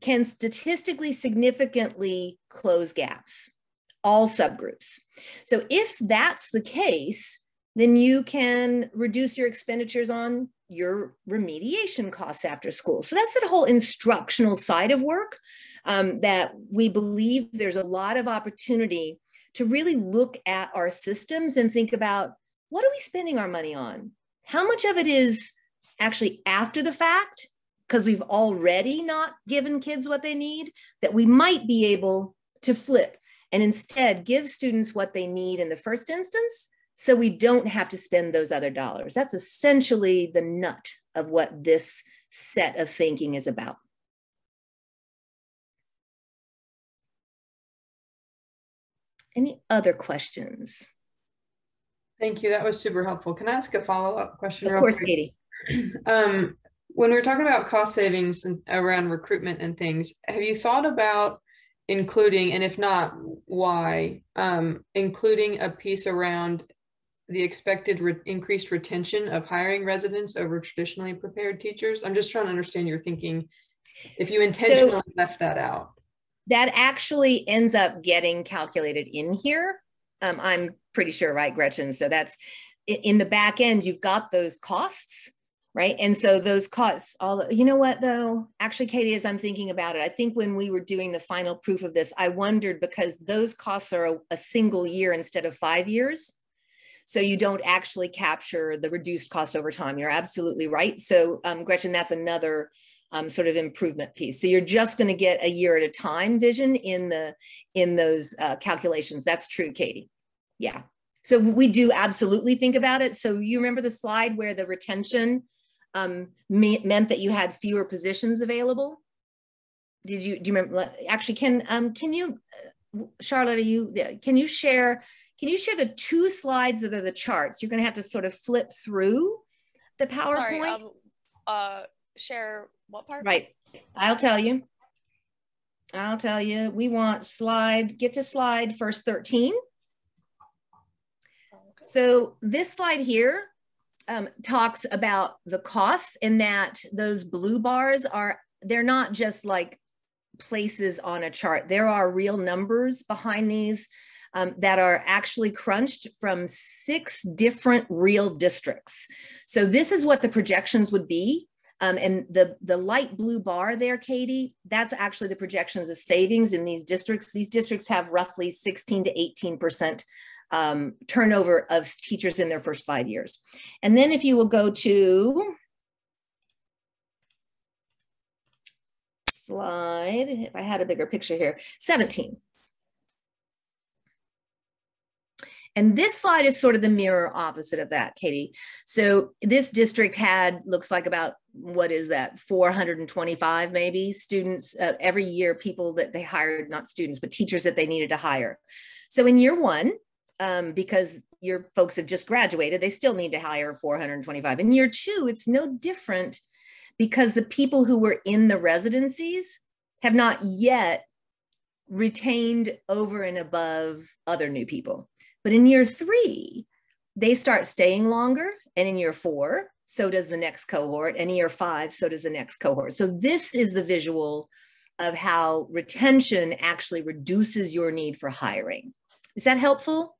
can statistically significantly close gaps, all subgroups. So if that's the case, then you can reduce your expenditures on your remediation costs after school. So that's that whole instructional side of work um, that we believe there's a lot of opportunity to really look at our systems and think about what are we spending our money on? How much of it is actually after the fact because we've already not given kids what they need, that we might be able to flip and instead give students what they need in the first instance so we don't have to spend those other dollars. That's essentially the nut of what this set of thinking is about. Any other questions? Thank you. That was super helpful. Can I ask a follow-up question? Of course, quick? Katie. Um, when we're talking about cost savings and around recruitment and things, have you thought about including, and if not, why, um, including a piece around the expected re increased retention of hiring residents over traditionally prepared teachers? I'm just trying to understand your thinking. If you intentionally so, left that out, that actually ends up getting calculated in here. Um, I'm pretty sure, right, Gretchen? So that's in the back end, you've got those costs, right? And so those costs, all you know what though? Actually, Katie, as I'm thinking about it, I think when we were doing the final proof of this, I wondered because those costs are a, a single year instead of five years. So you don't actually capture the reduced cost over time. You're absolutely right. So um, Gretchen, that's another um, sort of improvement piece. So you're just going to get a year at a time vision in the in those uh, calculations. That's true, Katie. Yeah. So we do absolutely think about it. So you remember the slide where the retention um, me meant that you had fewer positions available? Did you do you remember? Actually, can um, can you, uh, Charlotte? Are you can you share can you share the two slides that are the charts? You're going to have to sort of flip through the PowerPoint. Sorry, um, uh, share what part? Right. I'll tell you. I'll tell you. We want slide, get to slide first 13. Okay. So this slide here um, talks about the costs and that those blue bars are, they're not just like places on a chart. There are real numbers behind these um, that are actually crunched from six different real districts. So this is what the projections would be. Um, and the, the light blue bar there, Katie, that's actually the projections of savings in these districts. These districts have roughly 16 to 18% um, turnover of teachers in their first five years. And then if you will go to slide, if I had a bigger picture here, 17. And this slide is sort of the mirror opposite of that, Katie. So this district had, looks like about, what is that, 425 maybe students uh, every year, people that they hired, not students, but teachers that they needed to hire. So in year one, um, because your folks have just graduated, they still need to hire 425. In year two, it's no different because the people who were in the residencies have not yet retained over and above other new people. But in year three, they start staying longer. And in year four, so does the next cohort. And year five, so does the next cohort. So this is the visual of how retention actually reduces your need for hiring. Is that helpful?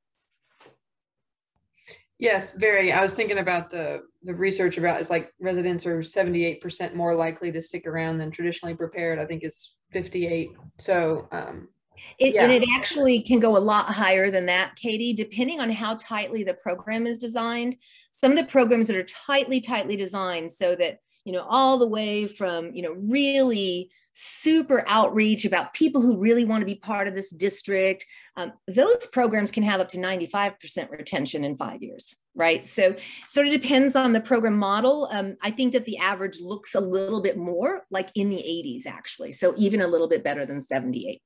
Yes, very. I was thinking about the the research about it's like residents are 78% more likely to stick around than traditionally prepared. I think it's 58. So um, it, yeah. And it actually can go a lot higher than that, Katie, depending on how tightly the program is designed. Some of the programs that are tightly, tightly designed so that, you know, all the way from, you know, really super outreach about people who really want to be part of this district, um, those programs can have up to 95% retention in five years, right? So sort of depends on the program model. Um, I think that the average looks a little bit more like in the 80s, actually. So even a little bit better than 78.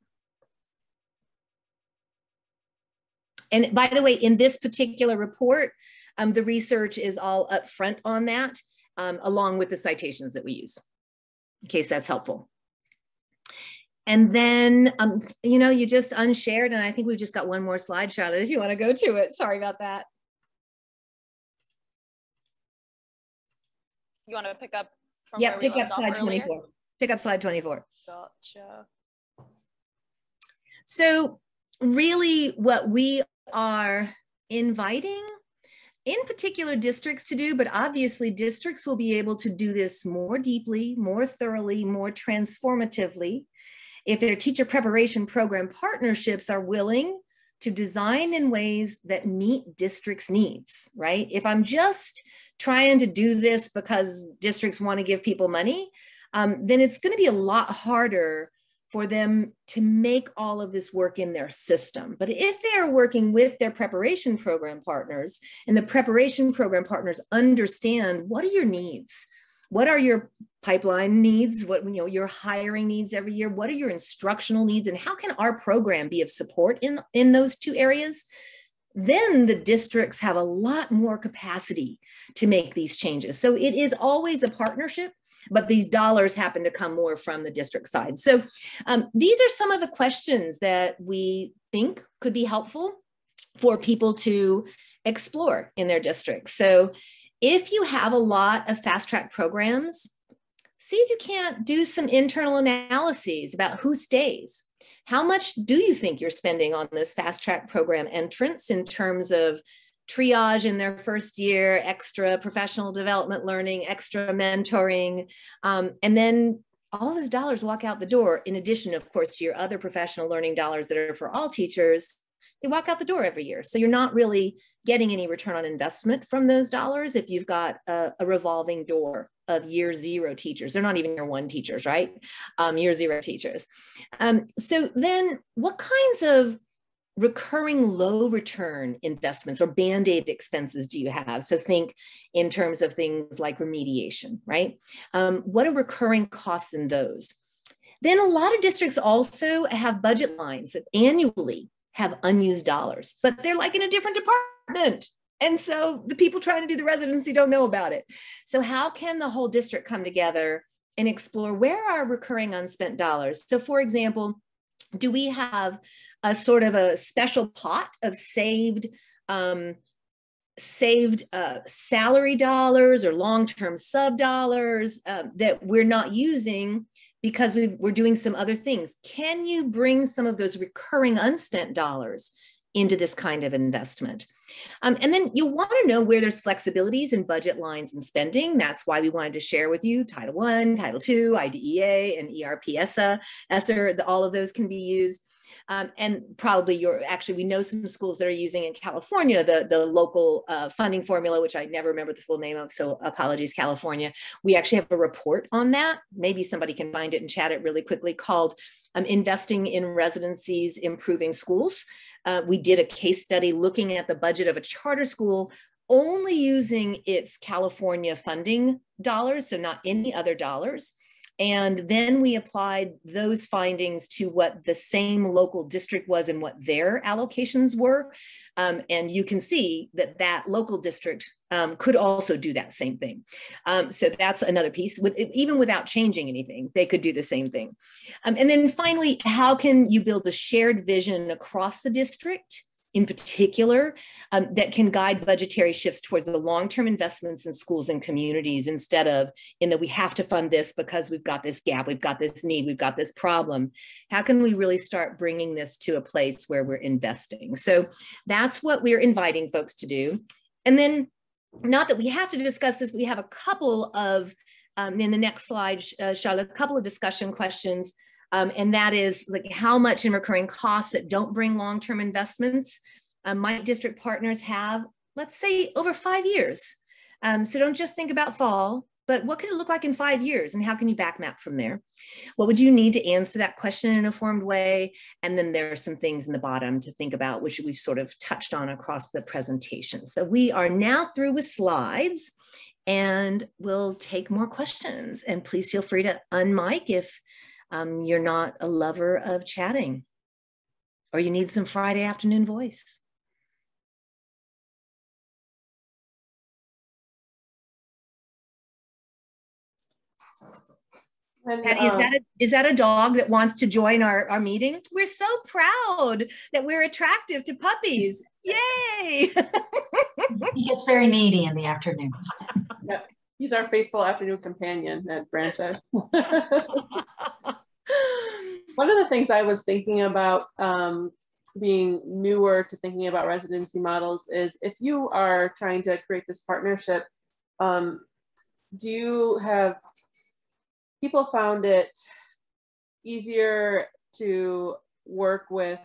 And by the way, in this particular report, um, the research is all upfront on that, um, along with the citations that we use, in case that's helpful. And then, um, you know, you just unshared, and I think we've just got one more slide, Charlotte, if you want to go to it. Sorry about that. You want to pick up from Yeah, pick up slide 24. Pick up slide 24. Gotcha. So really what we are inviting in particular districts to do, but obviously districts will be able to do this more deeply, more thoroughly, more transformatively if their teacher preparation program partnerships are willing to design in ways that meet districts' needs, right? If I'm just trying to do this because districts want to give people money, um, then it's going to be a lot harder for them to make all of this work in their system. But if they are working with their preparation program partners and the preparation program partners understand what are your needs? What are your pipeline needs? What you know, your hiring needs every year? What are your instructional needs? And how can our program be of support in, in those two areas? Then the districts have a lot more capacity to make these changes. So it is always a partnership but these dollars happen to come more from the district side. So um, these are some of the questions that we think could be helpful for people to explore in their districts. So if you have a lot of fast track programs, see if you can't do some internal analyses about who stays. How much do you think you're spending on this fast track program entrance in terms of triage in their first year, extra professional development learning, extra mentoring, um, and then all those dollars walk out the door. In addition, of course, to your other professional learning dollars that are for all teachers, they walk out the door every year. So you're not really getting any return on investment from those dollars if you've got a, a revolving door of year zero teachers. They're not even year one teachers, right? Um, year zero teachers. Um, so then what kinds of recurring low return investments or band-aid expenses do you have so think in terms of things like remediation right um, what are recurring costs in those then a lot of districts also have budget lines that annually have unused dollars but they're like in a different department. And so the people trying to do the residency don't know about it. So how can the whole district come together and explore where are recurring unspent dollars? So for example do we have a sort of a special pot of saved um, saved uh, salary dollars or long-term sub dollars uh, that we're not using because we are doing some other things. Can you bring some of those recurring unspent dollars into this kind of investment? Um, and then you want to know where there's flexibilities in budget lines and spending. That's why we wanted to share with you Title One, Title Two, IDEA, and ERP ESSA. ESSER, all of those can be used. Um, and probably you're actually, we know some schools that are using in California, the, the local uh, funding formula, which I never remember the full name of. So apologies, California. We actually have a report on that. Maybe somebody can find it and chat it really quickly called um, Investing in Residencies, Improving Schools. Uh, we did a case study looking at the budget of a charter school only using its California funding dollars, so not any other dollars. And then we applied those findings to what the same local district was and what their allocations were. Um, and you can see that that local district um, could also do that same thing. Um, so that's another piece. With even without changing anything, they could do the same thing. Um, and then finally, how can you build a shared vision across the district? In particular um, that can guide budgetary shifts towards the long-term investments in schools and communities instead of in that we have to fund this because we've got this gap we've got this need we've got this problem. How can we really start bringing this to a place where we're investing? So that's what we're inviting folks to do. And then not that we have to discuss this we have a couple of um, in the next slide uh, Charlotte, a couple of discussion questions um, and that is like how much in recurring costs that don't bring long-term investments um, might district partners have, let's say over five years. Um, so don't just think about fall, but what could it look like in five years and how can you back map from there? What would you need to answer that question in an informed way? And then there are some things in the bottom to think about, which we've sort of touched on across the presentation. So we are now through with slides and we'll take more questions. And please feel free to unmic if um, you're not a lover of chatting, or you need some Friday afternoon voice. And, Patty, is, that a, is that a dog that wants to join our, our meeting? We're so proud that we're attractive to puppies. Yay! he gets very needy in the afternoons. Yep. He's our faithful afternoon companion, that Brand said. One of the things I was thinking about um, being newer to thinking about residency models is if you are trying to create this partnership, um, do you have people found it easier to work with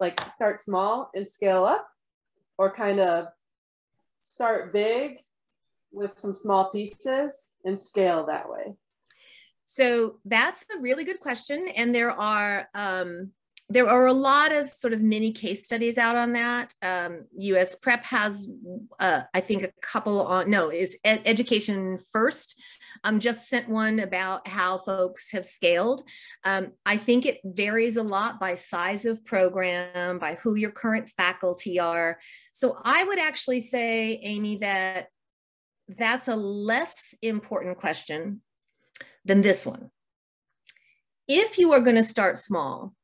like start small and scale up or kind of start big with some small pieces and scale that way? So that's a really good question. And there are, um, there are a lot of sort of mini case studies out on that. Um, US Prep has, uh, I think, a couple on, no, is ed Education First. Um, just sent one about how folks have scaled. Um, I think it varies a lot by size of program, by who your current faculty are. So I would actually say, Amy, that that's a less important question than this one. If you are going to start small,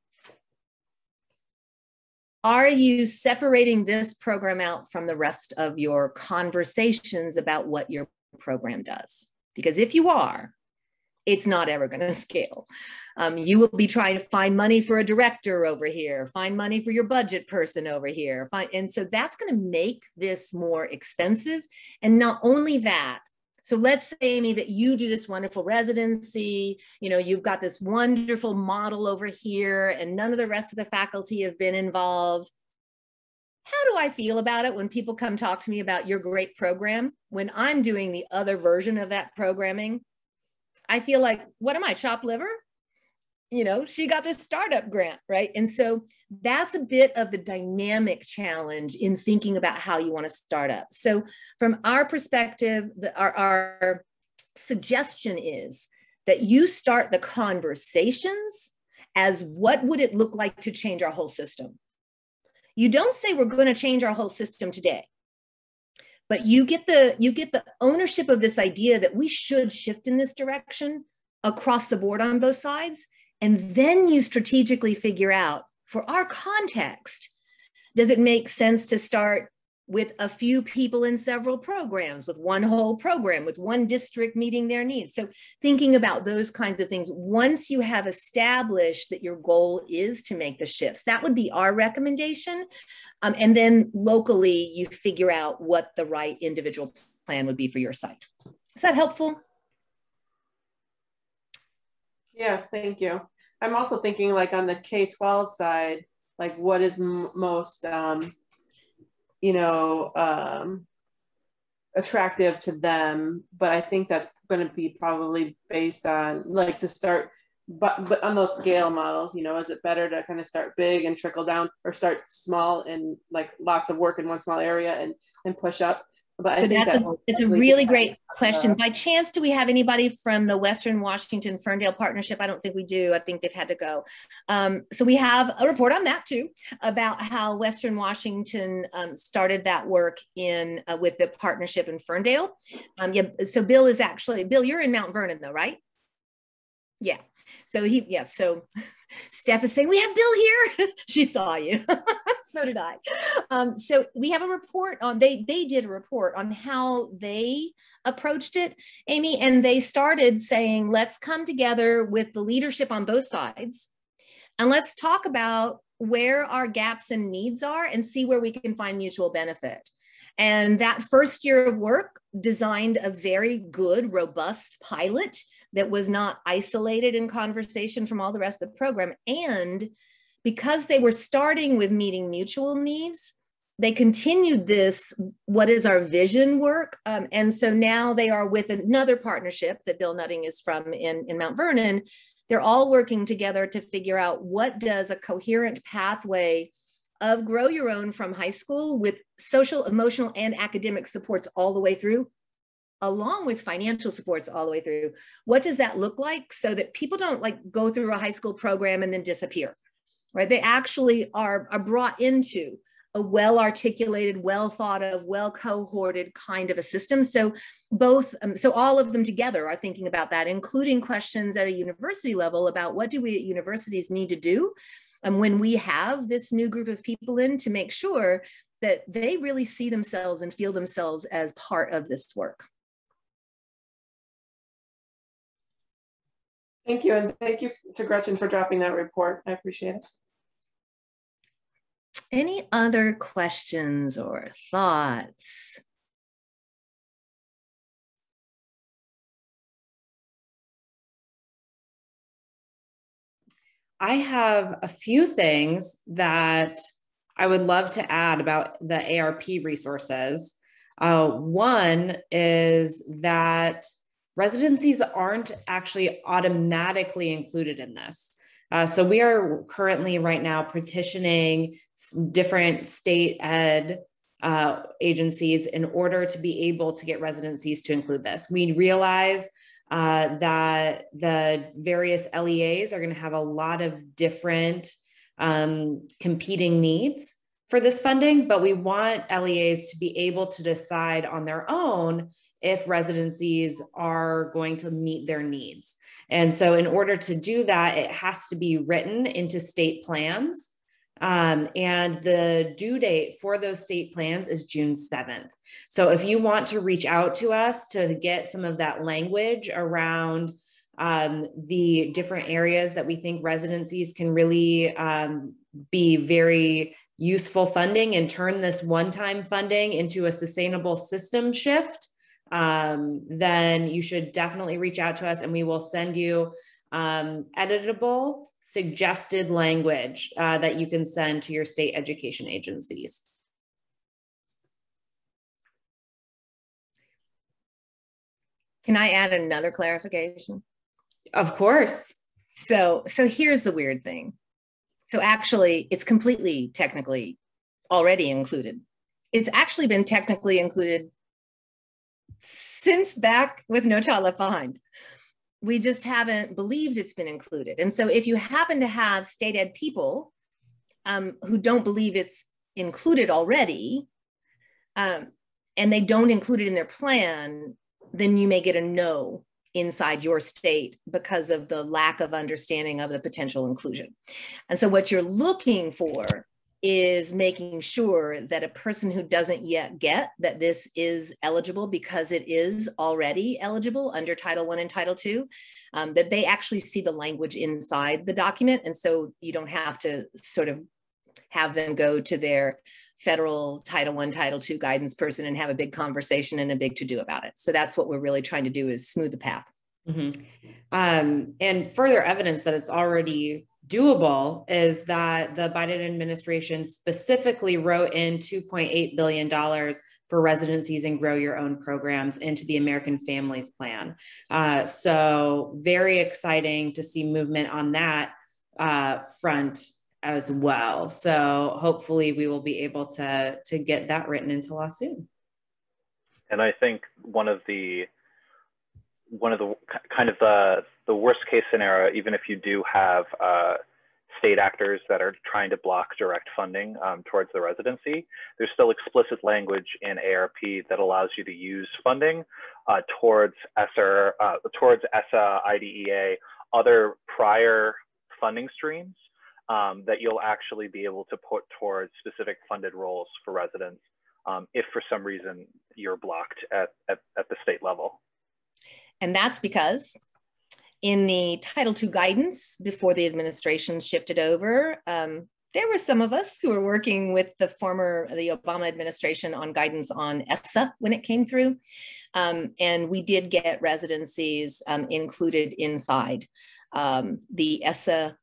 are you separating this program out from the rest of your conversations about what your program does? Because if you are, it's not ever going to scale. Um, you will be trying to find money for a director over here, find money for your budget person over here. Find, and so that's going to make this more expensive. And not only that, so let's say, Amy, that you do this wonderful residency, you know, you've got this wonderful model over here and none of the rest of the faculty have been involved. How do I feel about it when people come talk to me about your great program when I'm doing the other version of that programming? I feel like, what am I, chop liver? you know, she got this startup grant, right? And so that's a bit of the dynamic challenge in thinking about how you want to start up. So, from our perspective, the, our, our suggestion is that you start the conversations as what would it look like to change our whole system? You don't say we're going to change our whole system today but you get the you get the ownership of this idea that we should shift in this direction across the board on both sides. And then you strategically figure out for our context, does it make sense to start with a few people in several programs, with one whole program, with one district meeting their needs? So, thinking about those kinds of things, once you have established that your goal is to make the shifts, that would be our recommendation. Um, and then locally, you figure out what the right individual plan would be for your site. Is that helpful? Yes, thank you. I'm also thinking like on the K 12 side, like what is most, um, you know, um, attractive to them. But I think that's going to be probably based on like to start, but, but on those scale models, you know, is it better to kind of start big and trickle down or start small and like lots of work in one small area and, and push up? But so that's that a, it's a really great question. Uh, By chance, do we have anybody from the Western Washington Ferndale Partnership? I don't think we do. I think they've had to go. Um, so we have a report on that too about how Western Washington um, started that work in uh, with the partnership in Ferndale. Um, yeah. So Bill is actually Bill. You're in Mount Vernon though, right? Yeah. So he, yeah. So Steph is saying, we have Bill here. she saw you. so did I. Um, so we have a report on, they, they did a report on how they approached it, Amy, and they started saying, let's come together with the leadership on both sides and let's talk about where our gaps and needs are and see where we can find mutual benefit. And that first year of work designed a very good, robust pilot that was not isolated in conversation from all the rest of the program. And because they were starting with meeting mutual needs, they continued this what is our vision work um, and so now they are with another partnership that bill nutting is from in, in mount vernon they're all working together to figure out what does a coherent pathway of grow your own from high school with social, emotional, and academic supports all the way through, along with financial supports all the way through. What does that look like so that people don't like go through a high school program and then disappear, right? They actually are, are brought into a well articulated, well thought of, well cohorted kind of a system. So both, um, so all of them together are thinking about that, including questions at a university level about what do we at universities need to do and when we have this new group of people in to make sure that they really see themselves and feel themselves as part of this work. Thank you. And thank you to Gretchen for dropping that report. I appreciate it. Any other questions or thoughts? I have a few things that I would love to add about the ARP resources. Uh, one is that residencies aren't actually automatically included in this. Uh, so we are currently right now petitioning different state ed uh, agencies in order to be able to get residencies to include this. We realize uh, that the various LEAs are going to have a lot of different um, competing needs for this funding, but we want LEAs to be able to decide on their own if residencies are going to meet their needs. And so, in order to do that, it has to be written into state plans. Um, and the due date for those state plans is June 7th. So, if you want to reach out to us to get some of that language around um, the different areas that we think residencies can really um, be very useful funding and turn this one time funding into a sustainable system shift, um, then you should definitely reach out to us and we will send you um, editable suggested language uh, that you can send to your state education agencies. Can I add another clarification? Of course. So, so here's the weird thing. So actually, it's completely technically already included. It's actually been technically included since back with No Child Left Behind. We just haven't believed it's been included. And so if you happen to have state ed people um, who don't believe it's included already, um, and they don't include it in their plan, then you may get a no inside your state because of the lack of understanding of the potential inclusion. And so, what you're looking for is making sure that a person who doesn't yet get that this is eligible because it is already eligible under Title One and Title Two, um, that they actually see the language inside the document. And so you don't have to sort of have them go to their federal Title One, Title Two guidance person and have a big conversation and a big to do about it. So that's what we're really trying to do is smooth the path. Mm-hmm. Um, and further evidence that it's already doable is that the Biden administration specifically wrote in $2.8 billion for residencies and grow your own programs into the American Families Plan. Uh, so, very exciting to see movement on that uh, front as well. So hopefully we will be able to to get that written into law soon. And I think one of the one of the kind of the the worst case scenario, even if you do have uh, state actors that are trying to block direct funding um, towards the residency, there's still explicit language in ARP that allows you to use funding uh, towards ESSER, uh, towards ESSA, IDEA, other prior funding streams um, that you'll actually be able to put towards specific funded roles for residents um, if for some reason you're blocked at, at, at the state level. And that's because in the Title II guidance before the administration shifted over, um, there were some of us who were working with the former the obama administration on guidance on essa when it came through. Um, and we did get residencies um, included inside um, the essa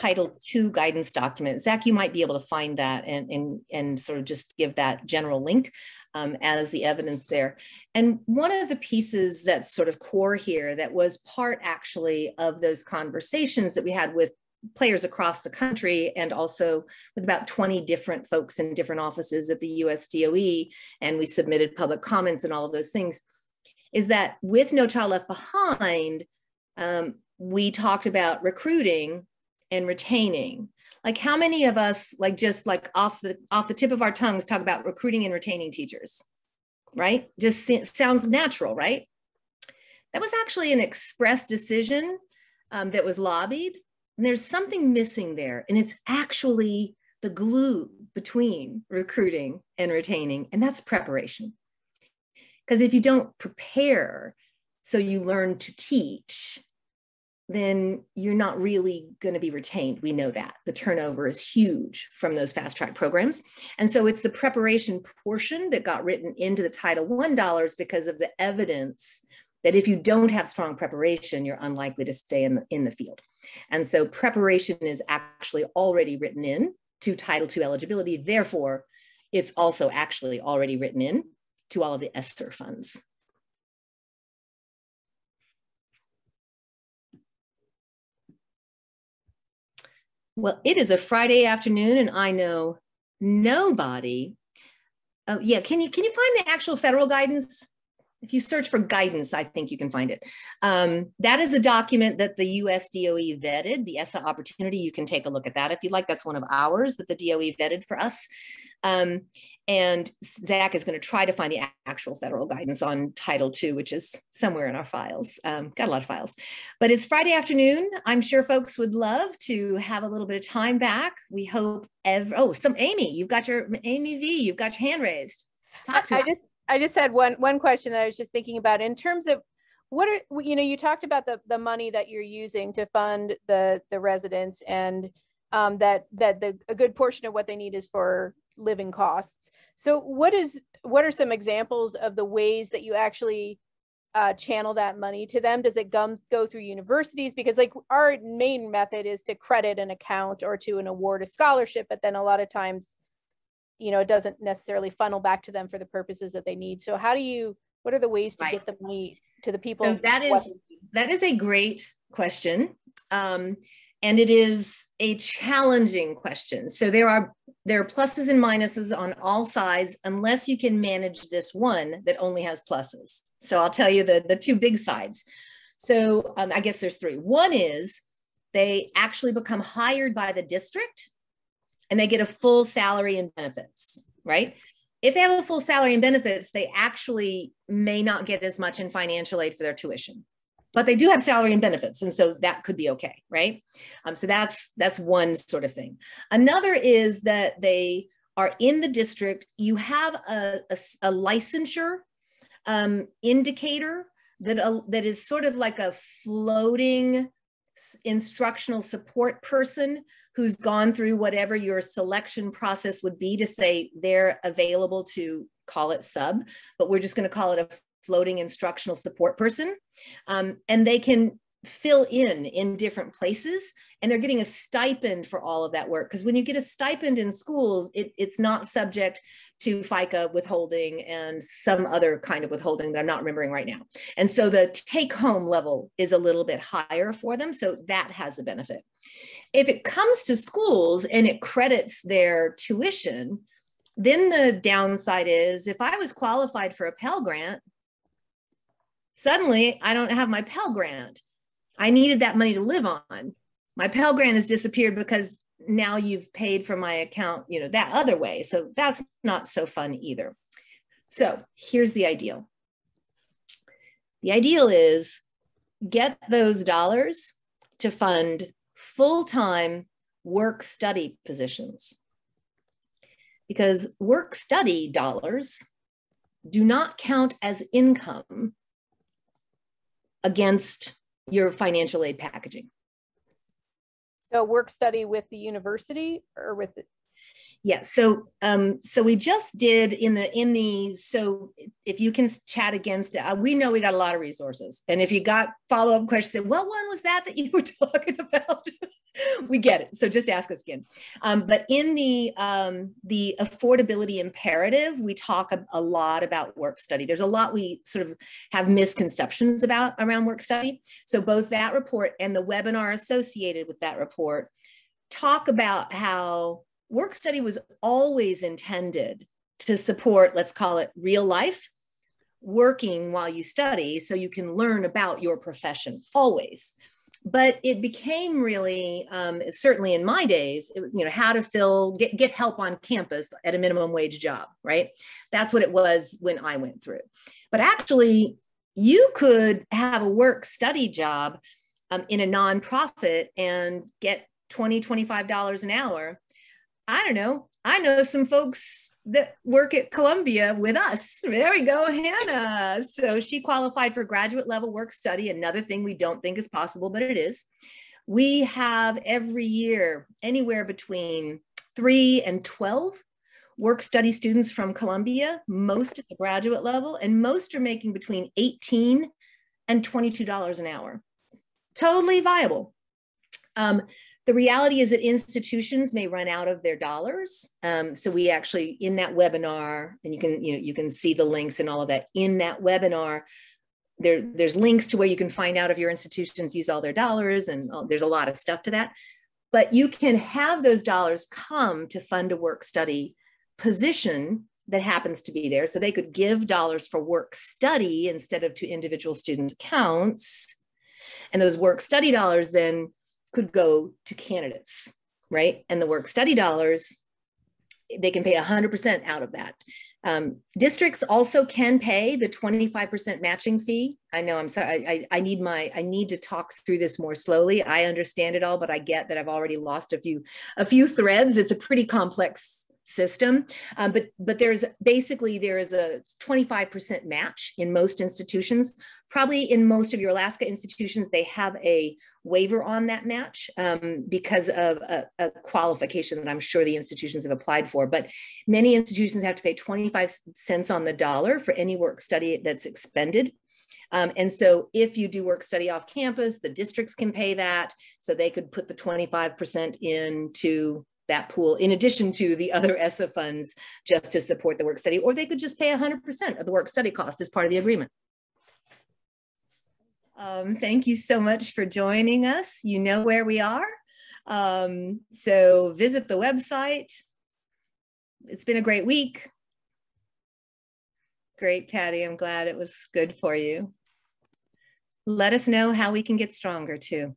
Title II guidance document. Zach, you might be able to find that and, and, and sort of just give that general link um, as the evidence there. And one of the pieces that's sort of core here that was part actually of those conversations that we had with players across the country and also with about 20 different folks in different offices at the US DOE, and we submitted public comments and all of those things, is that with No Child Left Behind, um, we talked about recruiting and retaining. Like how many of us like just like off the off the tip of our tongues talk about recruiting and retaining teachers right? Just sounds natural right? That was actually an express decision um, that was lobbied. And there's something missing there and it's actually the glue between recruiting and retaining and that's preparation. Because if you don't prepare so you learn to teach then you're not really going to be retained. We know that the turnover is huge from those fast track programs. And so it's the preparation portion that got written into the Title I dollars because of the evidence that if you don't have strong preparation, you're unlikely to stay in the, in the field. And so preparation is actually already written in to Title II eligibility. Therefore, it's also actually already written in to all of the ESSER funds. Well, it is a Friday afternoon, and I know nobody. Oh, yeah, can you can you find the actual federal guidance? If you search for guidance, I think you can find it. Um, that is a document that the US DOE vetted, the ESSA opportunity. You can take a look at that if you'd like. That's one of ours that the DOE vetted for us. Um, and Zach is going to try to find the actual federal guidance on Title II, which is somewhere in our files. Um, got a lot of files. But it's Friday afternoon. I'm sure folks would love to have a little bit of time back. We hope every, oh, some Amy, you've got your, Amy V, you've got your hand raised. Talk to I, I just, I just had one, one question that I was just thinking about in terms of what are, you know, you talked about the, the money that you're using to fund the, the residents and um, that, that the, a good portion of what they need is for living costs. So what is what are some examples of the ways that you actually uh, channel that money to them? Does it go, go through universities? Because like our main method is to credit an account or to an award a scholarship, but then a lot of times, you know, it doesn't necessarily funnel back to them for the purposes that they need. So how do you, what are the ways to right. get the money to the people? So that is, that is a great question. Um, and it is a challenging question. So there are there are pluses and minuses on all sides unless you can manage this one that only has pluses. So I'll tell you the, the two big sides. So um, I guess there's three. One is they actually become hired by the district and they get a full salary and benefits, right? If they have a full salary and benefits, they actually may not get as much in financial aid for their tuition but they do have salary and benefits and so that could be okay right? Um, so that's that's one sort of thing. Another is that they are in the district. You have a, a, a licensure um, indicator that, uh, that is sort of like a floating instructional support person who's gone through whatever your selection process would be to say they're available to call it sub, but we're just going to call it a floating instructional support person. Um, and they can fill in in different places and they're getting a stipend for all of that work because when you get a stipend in schools it, it's not subject to fica withholding and some other kind of withholding that i'm not remembering right now and so the take home level is a little bit higher for them so that has a benefit if it comes to schools and it credits their tuition then the downside is if i was qualified for a pell grant Suddenly, I don't have my Pell Grant. I needed that money to live on. My Pell Grant has disappeared because now you've paid for my account, you know, that other way. So that's not so fun either. So here's the ideal. The ideal is get those dollars to fund full-time work study positions. Because work study dollars do not count as income against your financial aid packaging. So work study with the university or with yeah so um so we just did in the in the so if you can chat against it uh, we know we got a lot of resources and if you got follow-up questions say what one was that that you were talking about we get it. So just ask us again. Um, but in the um, the affordability imperative, we talk a, a, lot about work study. There's a lot we sort of have misconceptions about around work study. So both that report and the webinar associated with that report talk about how work study was always intended to support, let's call it real life working while you study so you can learn about your profession always. But it became really um, certainly in my days you know how to fill get, get help on campus at a minimum wage job right? That's what it was when i went through. But actually you could have a work study job um, in a nonprofit and get 20 $25 an hour i don't know I know some folks that work at Columbia with us. There we go, Hannah. So she qualified for graduate level work study, another thing we don't think is possible, but it is. We have every year anywhere between three and 12 work study students from Columbia, most at the graduate level, and most are making between 18 and $22 an hour. Totally viable. Um, the reality is that institutions may run out of their dollars. Um, so we actually in that webinar, and you can you know you can see the links and all of that in that webinar. There, there's links to where you can find out if your institutions use all their dollars, and oh, there's a lot of stuff to that. but you can have those dollars come to fund a work study position that happens to be there. So they could give dollars for work study instead of to individual students' accounts. And those work study dollars then could go to candidates, right? And the work study dollars, they can pay 100% out of that. Um, districts also can pay the 25% matching fee. I know I'm sorry, I, I, need my, I need to talk through this more slowly. I understand it all, but I get that I've already lost a few, a few threads. It's a pretty complex system. Um, but but there's basically there is a 25% match in most institutions. Probably in most of your Alaska institutions, they have a waiver on that match um, because of a, a, qualification that I'm sure the institutions have applied for. But many institutions have to pay 25 cents on the dollar for any work study that's expended. Um, and so if you do work study off campus, the districts can pay that. So they could put the 25% into that pool in addition to the other ESSA funds just to support the work study, or they could just pay 100% of the work study cost as part of the agreement. Um, thank you so much for joining us. You know where we are. Um, so visit the website. It's been a great week. Great, Patty. I'm glad it was good for you. Let us know how we can get stronger too.